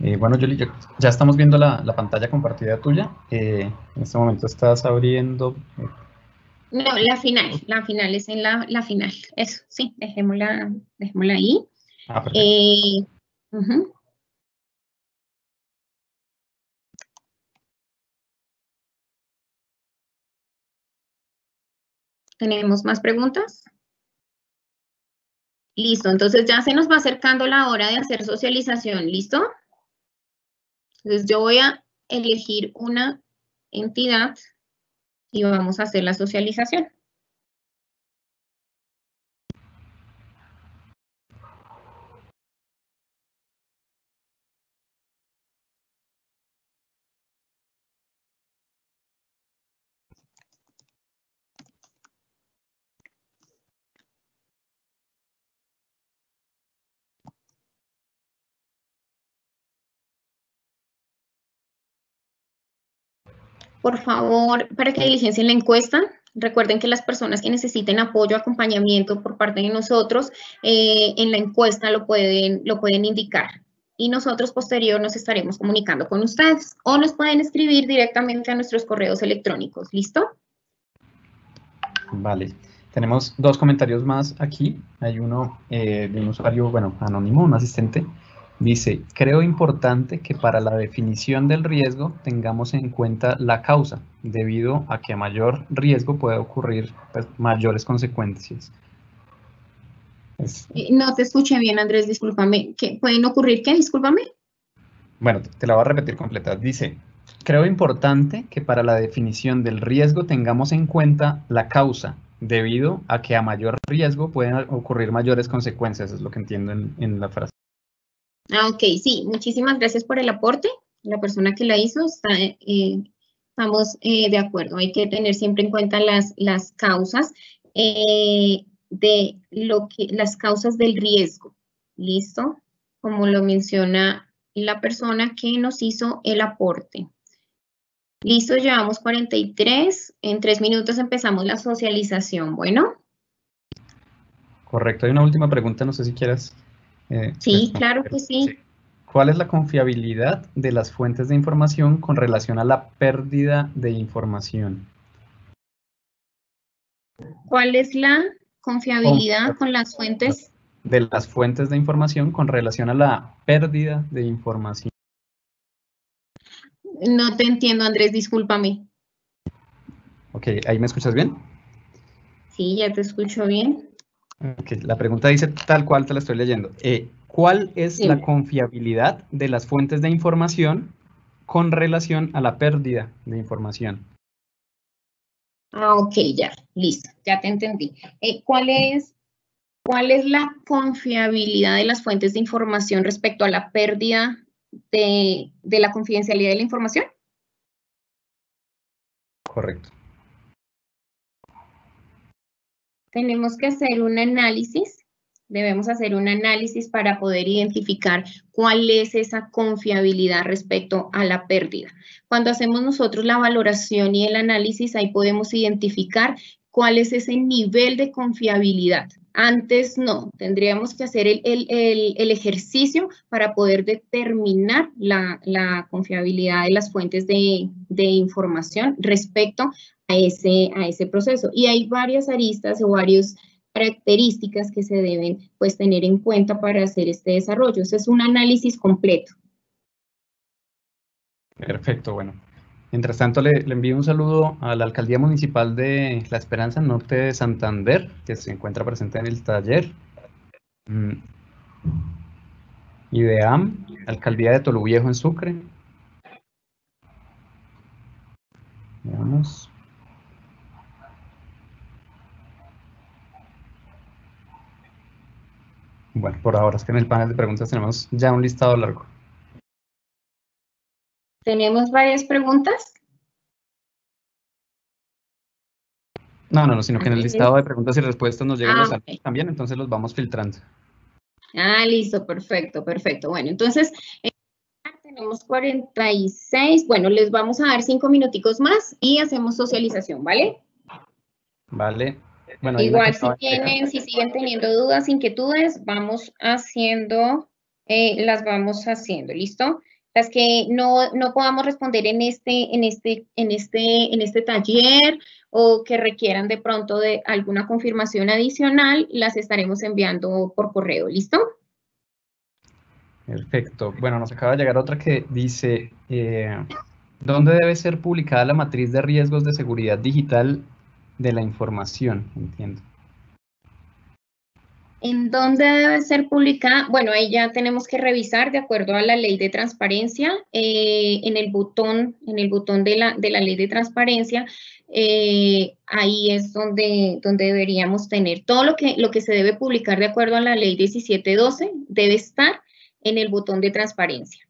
Eh, bueno, Yoli, ya, ya, estamos viendo la, la, pantalla compartida tuya. Eh, en este momento estás abriendo. Eh, No, la final, la final es en la, la final. Eso, sí, dejémosla, dejémosla ahí. Ah, perfecto. Eh. ¿Tenemos más preguntas? Listo, entonces ya se nos va acercando la hora de hacer socialización, ¿listo? Entonces yo voy a elegir una entidad y vamos a hacer la socialización. Por favor, para que diligencien la encuesta, recuerden que las personas que necesiten apoyo, acompañamiento por parte de nosotros, eh, en la encuesta lo pueden, lo pueden indicar. Y nosotros posterior nos estaremos comunicando con ustedes o nos pueden escribir directamente a nuestros correos electrónicos. ¿Listo? Vale. Tenemos dos comentarios más aquí. Hay uno eh, de un usuario, bueno, anónimo, un asistente. Dice, creo importante que para la definición del riesgo tengamos en cuenta la causa, debido a que a mayor riesgo puede ocurrir pues, mayores consecuencias. Es- No te escuché bien, Andrés, discúlpame. ¿Qué, ¿Pueden ocurrir qué? Discúlpame. Bueno, te la voy a repetir completa. Dice, creo importante que para la definición del riesgo tengamos en cuenta la causa, debido a que a mayor riesgo pueden ocurrir mayores consecuencias, es lo que entiendo en, en la frase. Ah, ok, sí, muchísimas gracias por el aporte. La persona que la hizo está, eh, estamos eh, de acuerdo. Hay que tener siempre en cuenta las, causas eh, de lo que, las causas del riesgo. ¿Listo? Como lo menciona la persona que nos hizo el aporte. Listo, llevamos 43. En tres minutos empezamos la socialización. Bueno, Correcto. Hay una última pregunta, no sé si quieras. Eh, Sí, claro que sí. ¿Cuál es la confiabilidad de las fuentes de información con relación a la pérdida de información? ¿cuál es la confiabilidad con las fuentes? De las fuentes de información con relación a la pérdida de información. No te entiendo, Andrés, discúlpame. Ok, ¿ahí me escuchas bien? Sí, ya te escucho bien. Ok, la pregunta dice tal cual te la estoy leyendo. Eh, ¿Cuál es Sí. la confiabilidad de las fuentes de información con relación a la pérdida de información? Ah, ok, ya, listo, ya te entendí. Eh, ¿cuál es, ¿Cuál es la confiabilidad de las fuentes de información respecto a la pérdida de, de la confidencialidad de la información? Correcto. Tenemos que hacer un análisis, debemos hacer un análisis para poder identificar cuál es esa confiabilidad respecto a la pérdida. Cuando hacemos nosotros la valoración y el análisis, ahí podemos identificar cuál es ese nivel de confiabilidad. Antes no, tendríamos que hacer el, el- el- ejercicio para poder determinar la, la confiabilidad de las fuentes de, de información respecto a ese, a ese proceso. Y hay varias aristas o varias características que se deben pues, tener en cuenta para hacer este desarrollo. Ese es un análisis completo. Perfecto, bueno. Mientras tanto, le, le envío un saludo a la Alcaldía Municipal de La Esperanza Norte de Santander, que se encuentra presente en el taller. Mm. IDEAM, Alcaldía de Toluviejo en Sucre. Veamos. Bueno, por ahora es que en el panel de preguntas tenemos ya un listado largo. ¿Tenemos varias preguntas? No, no, no, sino que en el listado de preguntas y respuestas nos llegan Ah, los ok. saludos también, entonces los vamos filtrando. Ah, listo, perfecto, perfecto. Bueno, entonces, eh, tenemos 46. Bueno, les vamos a dar cinco minuticos más y hacemos socialización, ¿vale? Vale. Bueno, Igual, si tienen, si siguen teniendo dudas, inquietudes, vamos haciendo, eh, las vamos haciendo, ¿listo? las que no, no podamos responder en este, en, este, en, este, en este taller o que requieran de pronto de alguna confirmación adicional, las estaremos enviando por correo. ¿Listo? Perfecto. Bueno, nos acaba de llegar otra que dice, eh, ¿dónde debe ser publicada la matriz de riesgos de seguridad digital de la información? Entiendo. ¿En dónde debe ser publicada? Bueno, ahí ya tenemos que revisar de acuerdo a la ley de transparencia. Eh, en el botón, en el botón de la, de la ley de transparencia, eh, ahí es donde, donde deberíamos tener todo lo que, lo que se debe publicar de acuerdo a la ley 1712, debe estar en el botón de transparencia.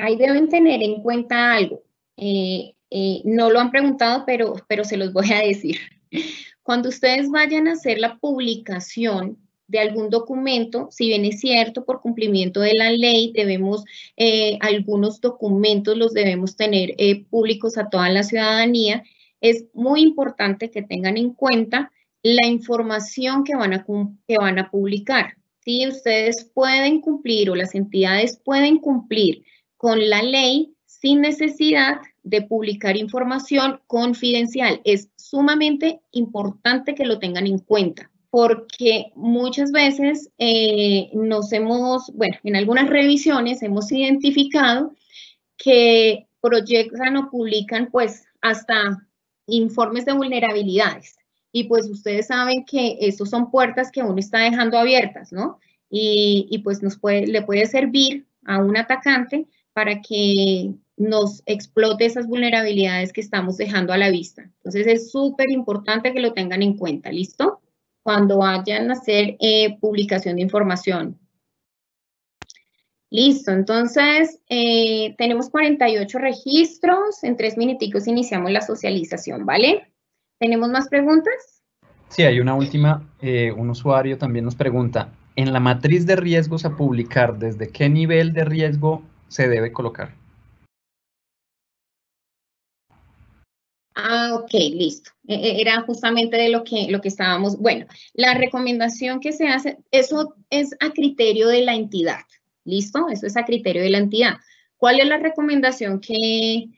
Ahí deben tener en cuenta algo. Eh, eh, no lo han preguntado, pero, pero se los voy a decir. Cuando ustedes vayan a hacer la publicación de algún documento, si bien es cierto, por cumplimiento de la ley, debemos, eh, algunos documentos los debemos tener públicos a toda la ciudadanía, es muy importante que tengan en cuenta la información que van a, que van a publicar. Si ustedes pueden cumplir o las entidades pueden cumplir con la ley sin necesidad de publicar información confidencial. Es sumamente importante que lo tengan en cuenta porque muchas veces eh, nos hemos, bueno, en algunas revisiones hemos identificado que proyectan o publican pues hasta informes de vulnerabilidades y pues ustedes saben que estos son puertas que uno está dejando abiertas, ¿no? Y, pues nos puede, le puede servir a un atacante para que nos explote esas vulnerabilidades que estamos dejando a la vista. Entonces es súper importante que lo tengan en cuenta, ¿listo? Cuando vayan a hacer eh, publicación de información. Listo, entonces eh, tenemos 48 registros, en tres minuticos iniciamos la socialización, ¿vale? ¿Tenemos más preguntas? Sí, hay una última. Eh, un usuario también nos pregunta, en la matriz de riesgos a publicar, ¿desde qué nivel de riesgo se debe colocar? Ah, ok, listo. E, e, era justamente de lo que, lo que estábamos. Bueno, la recomendación que se hace, eso es a criterio de la entidad. ¿Listo? Eso es a criterio de la entidad. ¿Cuál es la recomendación que,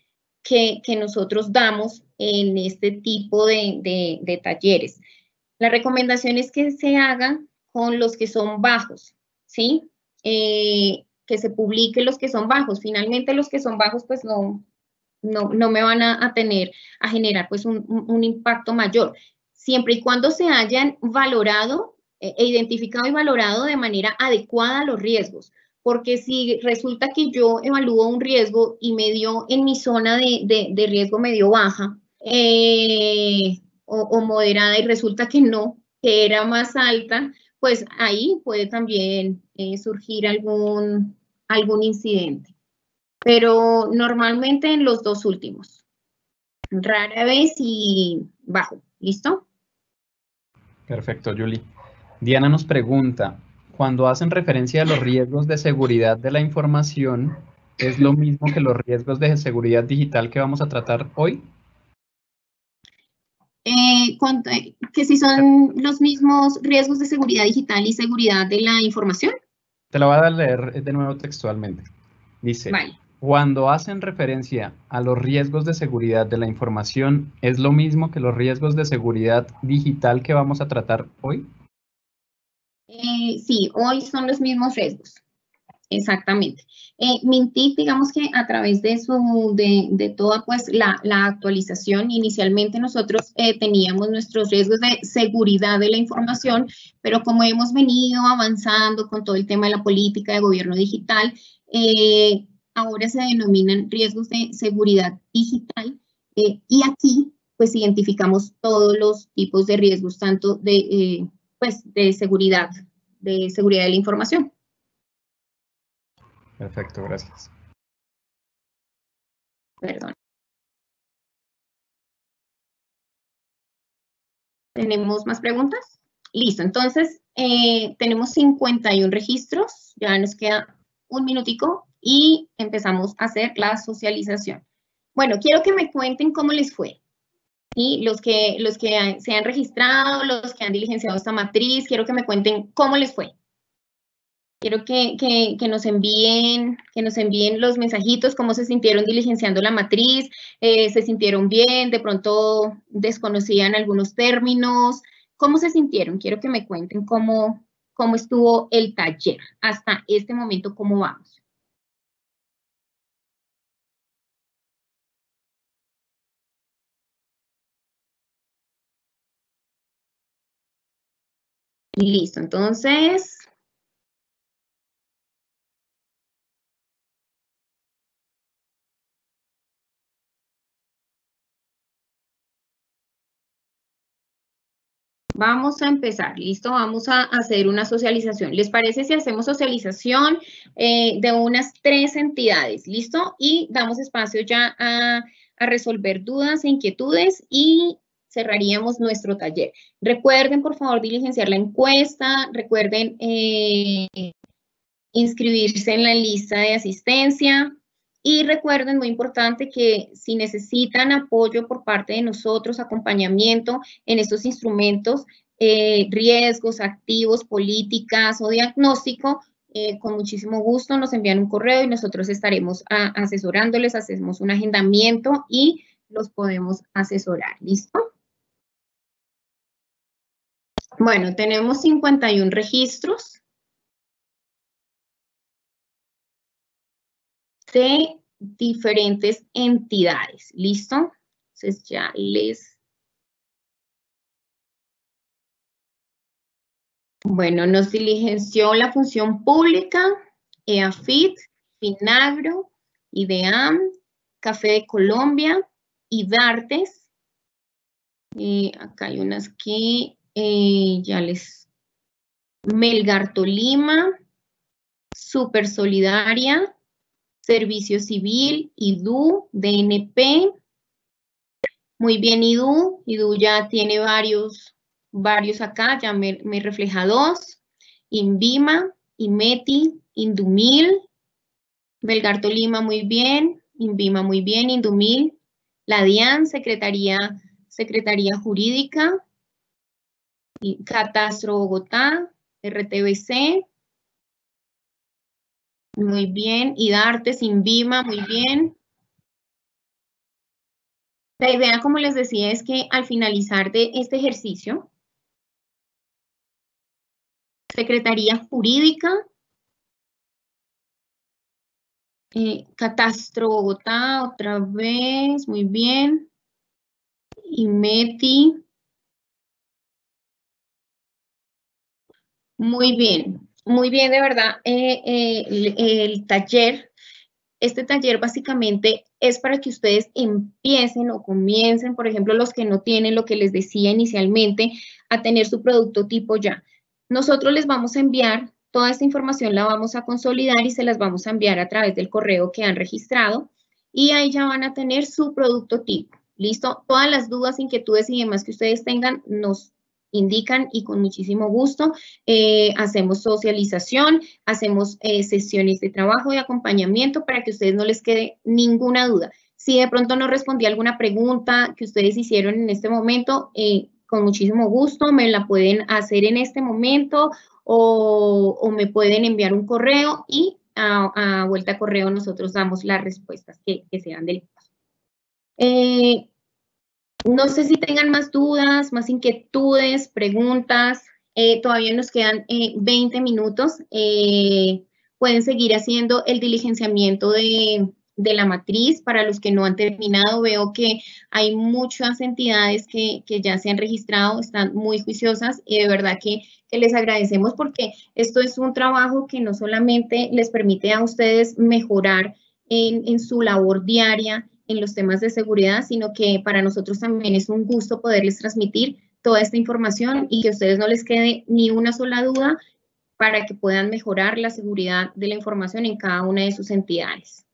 que, nosotros damos en este tipo de, talleres. La recomendación es que se hagan con los que son bajos, ¿sí? Eh, que se publiquen los que son bajos. Finalmente los que son bajos pues no, no, no me van a, tener, a generar pues un, impacto mayor. Siempre y cuando se hayan valorado eh, e identificado y valorado de manera adecuada los riesgos porque si resulta que yo evalúo un riesgo y me dio en mi zona de, riesgo medio baja eh, o, moderada y resulta que no, que era más alta, pues ahí puede también eh, surgir algún, algún incidente. Pero normalmente en los dos últimos. Rara vez y bajo. ¿Listo? Perfecto, Julie. Diana nos pregunta, cuando hacen referencia a los riesgos de seguridad de la información, ¿es lo mismo que los riesgos de seguridad digital que vamos a tratar hoy? Eh, que si son los mismos riesgos de seguridad digital y seguridad de la información. Te lo voy a leer de nuevo textualmente. Dice, cuando hacen referencia a los riesgos de seguridad de la información, ¿es lo mismo que los riesgos de seguridad digital que vamos a tratar hoy? Eh, sí, hoy son los mismos riesgos. Exactamente. Eh, digamos que a través de su, de, toda pues la, actualización, inicialmente nosotros eh, teníamos nuestros riesgos de seguridad de la información, pero como hemos venido avanzando con todo el tema de la política de gobierno digital, eh, ahora se denominan riesgos de seguridad digital y aquí pues identificamos todos los tipos de riesgos, tanto de pues, de seguridad, de seguridad de la información. Perfecto, gracias. Perdón. ¿Tenemos más preguntas? Listo, entonces eh, tenemos 51 registros, ya nos queda un minutico y empezamos a hacer la socialización. Bueno, quiero que me cuenten cómo les fue. Y los que, los que se han registrado, los que han diligenciado esta matriz, quiero que me cuenten cómo les fue. Quiero que, nos envíen, que nos envíen los mensajitos, cómo se sintieron diligenciando la matriz, eh, se sintieron bien, de pronto desconocían algunos términos, cómo se sintieron. Quiero que me cuenten cómo, cómo estuvo el taller hasta este momento, cómo vamos. Listo, entonces Vamos a empezar, listo, vamos a hacer una socialización. ¿Les parece si hacemos socialización eh, de unas tres entidades, listo? Y damos espacio ya a, resolver dudas e inquietudes y cerraríamos nuestro taller. Recuerden, por favor, diligenciar la encuesta, recuerden eh, inscribirse en la lista de asistencia, y recuerden, muy importante, que si necesitan apoyo por parte de nosotros, acompañamiento en estos instrumentos, eh, riesgos, activos, políticas o diagnóstico, eh, con muchísimo gusto nos envían un correo y nosotros estaremos asesorándoles, hacemos un agendamiento y los podemos asesorar. ¿Listo? Bueno, tenemos 51 registros. De diferentes entidades. ¿Listo? Entonces ya les... Bueno, nos diligenció la función pública, EAFIT, Finagro, IDEAM, Café de Colombia, IDARTES. Eh, acá hay unas que eh, ya les... Melgar Tolima, Super Solidaria, Servicio Civil, IDU, DNP. Muy bien, IDU. IDU ya tiene varios, varios acá, ya me, refleja dos. INVIMA, IMETI, INDUMIL. Belgar Tolima, muy bien. INVIMA, muy bien. INDUMIL. La DIAN, Secretaría, Secretaría Jurídica. Catastro Bogotá, RTBC, muy bien. Y darte sin Vima, muy bien. La idea, como les decía, es que al finalizar de este ejercicio, Secretaría Jurídica, eh, Catastro Bogotá, otra vez, muy bien. Y Meti. Muy bien. Muy bien, de verdad, eh, eh, el, taller, este taller básicamente es para que ustedes empiecen o comiencen, por ejemplo, los que no tienen lo que les decía inicialmente, a tener su producto tipo ya. Nosotros les vamos a enviar toda esta información, la vamos a consolidar y se las vamos a enviar a través del correo que han registrado y ahí ya van a tener su producto tipo. ¿Listo? Todas las dudas, inquietudes y demás que ustedes tengan, nos indican y con muchísimo gusto eh, hacemos socialización, hacemos eh, sesiones de trabajo y acompañamiento para que ustedes no les quede ninguna duda. Si de pronto no respondí alguna pregunta que ustedes hicieron en este momento, eh, con muchísimo gusto me la pueden hacer en este momento o, me pueden enviar un correo y a, vuelta a correo nosotros damos las respuestas que, que sean del caso. No sé si tengan más dudas, más inquietudes, preguntas. Eh, todavía nos quedan 20 eh, minutos. Eh, pueden seguir haciendo el diligenciamiento de, la matriz. Para los que no han terminado, veo que hay muchas entidades que, ya se han registrado, están muy juiciosas y de verdad que, les agradecemos porque esto es un trabajo que no solamente les permite a ustedes mejorar en, en su labor diaria, en los temas de seguridad, sino que para nosotros también es un gusto poderles transmitir toda esta información y que a ustedes no les quede ni una sola duda para que puedan mejorar la seguridad de la información en cada una de sus entidades.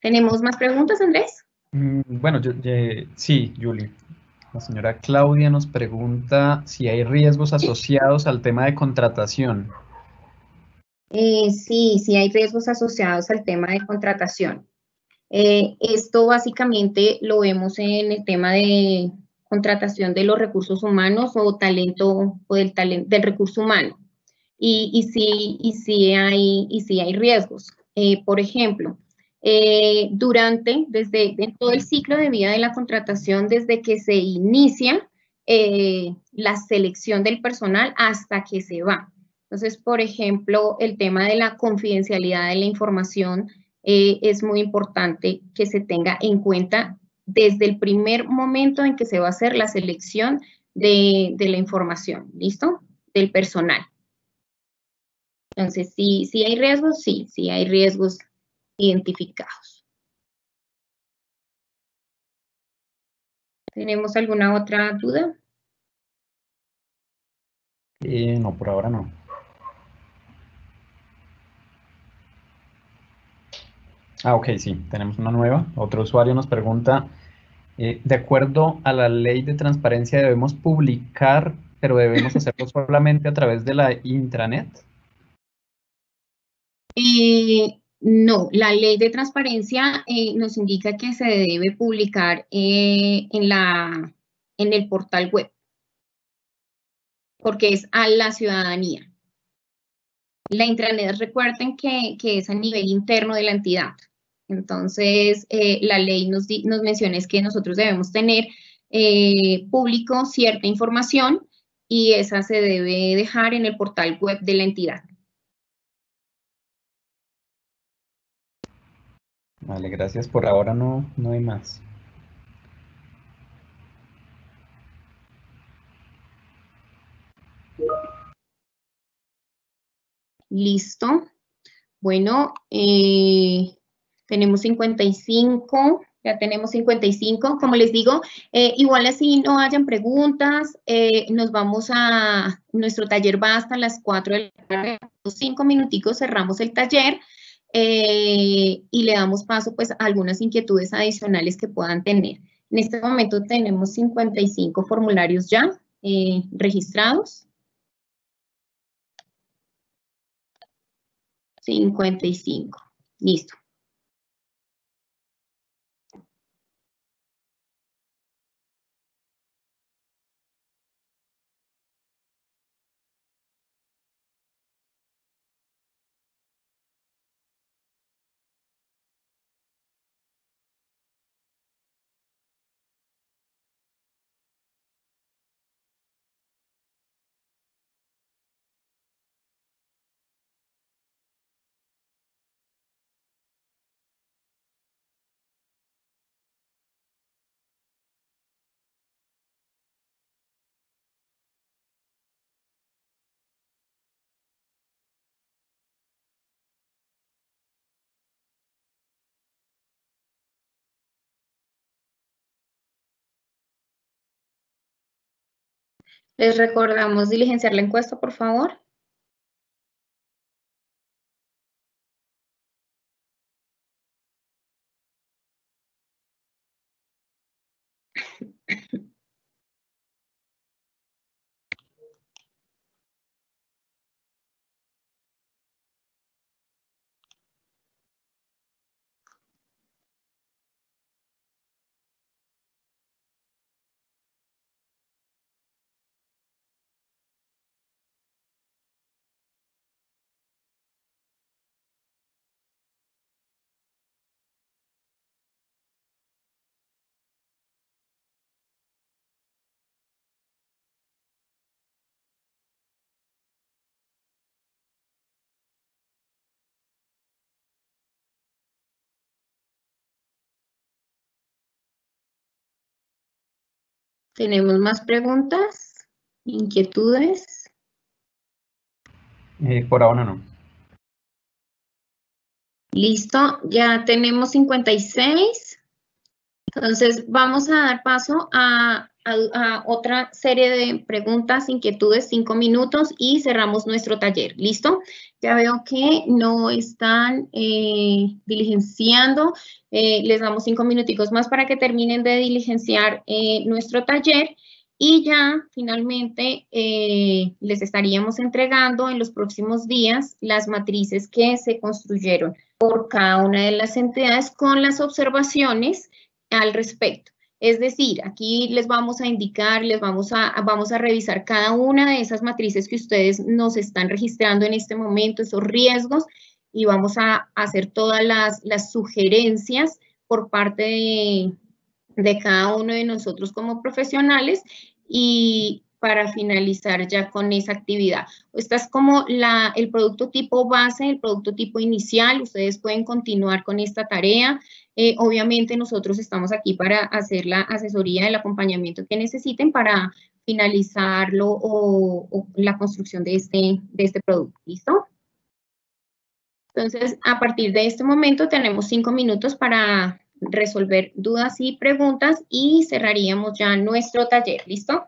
¿Tenemos más preguntas, Andrés? Mm, bueno, sí, Julie. La señora Claudia nos pregunta si hay riesgos asociados al tema de contratación. Eh, sí, sí hay riesgos asociados al tema de contratación. Eh, esto básicamente lo vemos en el tema de contratación de los recursos humanos o talento o del, talento, del recurso humano. Y, sí, y, sí hay, y sí hay riesgos. Eh, por ejemplo, durante, desde todo el ciclo de vida de la contratación, desde que se inicia la selección del personal hasta que se va. Entonces, por ejemplo, el tema de la confidencialidad de la información es muy importante que se tenga en cuenta desde el primer momento en que se va a hacer la selección de, la información, ¿listo? Del personal. Entonces, ¿sí, ¿sí hay riesgos? Sí, sí hay riesgos identificados. ¿Tenemos alguna otra duda? Eh, no, por ahora no. Ah, ok, sí, tenemos una nueva. Otro usuario nos pregunta, eh, de acuerdo a la ley de transparencia debemos publicar, pero debemos hacerlo [LAUGHS] solamente a través de la intranet. Eh, no, la ley de transparencia eh, nos indica que se debe publicar en, la, en el portal web, porque es a la ciudadanía. La intranet, recuerden que, que es a nivel interno de la entidad. Entonces, eh, la ley nos, nos menciona es que nosotros debemos tener eh, público cierta información y esa se debe dejar en el portal web de la entidad. Vale, gracias. Por ahora no, no hay más. Listo. Bueno, eh, tenemos 55, ya tenemos 55. Como les digo, eh, igual así no hayan preguntas, eh, nos vamos a, nuestro taller va hasta las 4 de la tarde, cinco minuticos cerramos el taller eh, y le damos paso pues a algunas inquietudes adicionales que puedan tener. En este momento tenemos 55 formularios ya registrados. 55. Listo. Les recordamos diligenciar la encuesta, por favor. ¿Tenemos más preguntas? ¿Inquietudes? Eh, por ahora no. Listo, ya tenemos 56. Entonces vamos a dar paso a, otra serie de preguntas, inquietudes, cinco minutos y cerramos nuestro taller. ¿Listo? Ya veo que no están eh, diligenciando. Eh, les damos cinco minuticos más para que terminen de diligenciar eh, nuestro taller y ya finalmente les estaríamos entregando en los próximos días las matrices que se construyeron por cada una de las entidades con las observaciones al respecto. Es decir, aquí les vamos a indicar, les vamos a, vamos a revisar cada una de esas matrices que ustedes nos están registrando en este momento, esos riesgos, y vamos a hacer todas las, sugerencias por parte de, de cada uno de nosotros como profesionales y para finalizar ya con esa actividad. Esta es como la, el producto tipo base, el producto tipo inicial. Ustedes pueden continuar con esta tarea. Eh, obviamente nosotros estamos aquí para hacer la asesoría, el acompañamiento que necesiten para finalizarlo o, la construcción de este, de este producto. ¿Listo? Entonces, a partir de este momento tenemos cinco minutos para resolver dudas y preguntas y cerraríamos ya nuestro taller. ¿Listo?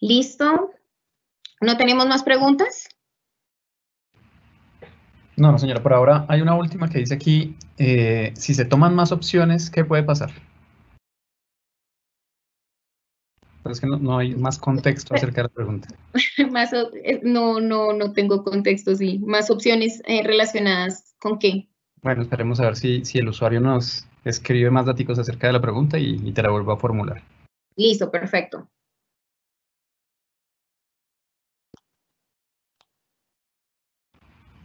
¿Listo? ¿No tenemos más preguntas? No, no, señora, por ahora hay una última que dice aquí, eh, si se toman más opciones, ¿qué puede pasar? es que no, hay más contexto acerca de la pregunta. [LAUGHS] más, eh, no, no, no tengo contexto, sí. Más opciones eh, relacionadas con qué. Bueno, esperemos a ver si, si el usuario nos escribe más datos acerca de la pregunta y, y te la vuelvo a formular. Listo, perfecto.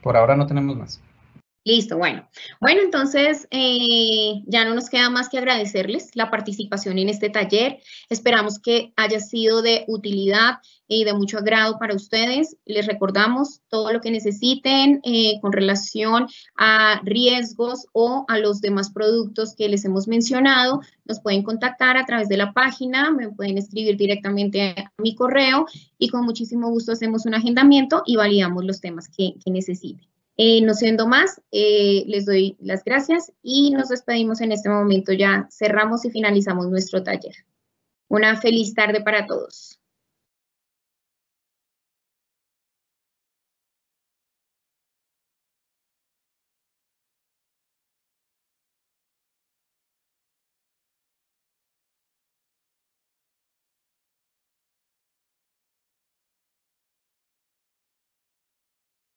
Por ahora no tenemos más. Listo, bueno. Bueno, entonces eh, ya no nos queda más que agradecerles la participación en este taller. Esperamos que haya sido de utilidad y de mucho agrado para ustedes. Les recordamos todo lo que necesiten eh, con relación a riesgos o a los demás productos que les hemos mencionado. Nos pueden contactar a través de la página, me pueden escribir directamente a mi correo y con muchísimo gusto hacemos un agendamiento y validamos los temas que necesiten. Eh, no siendo más, eh, les doy las gracias y nos despedimos en este momento. Ya cerramos y finalizamos nuestro taller. Una feliz tarde para todos.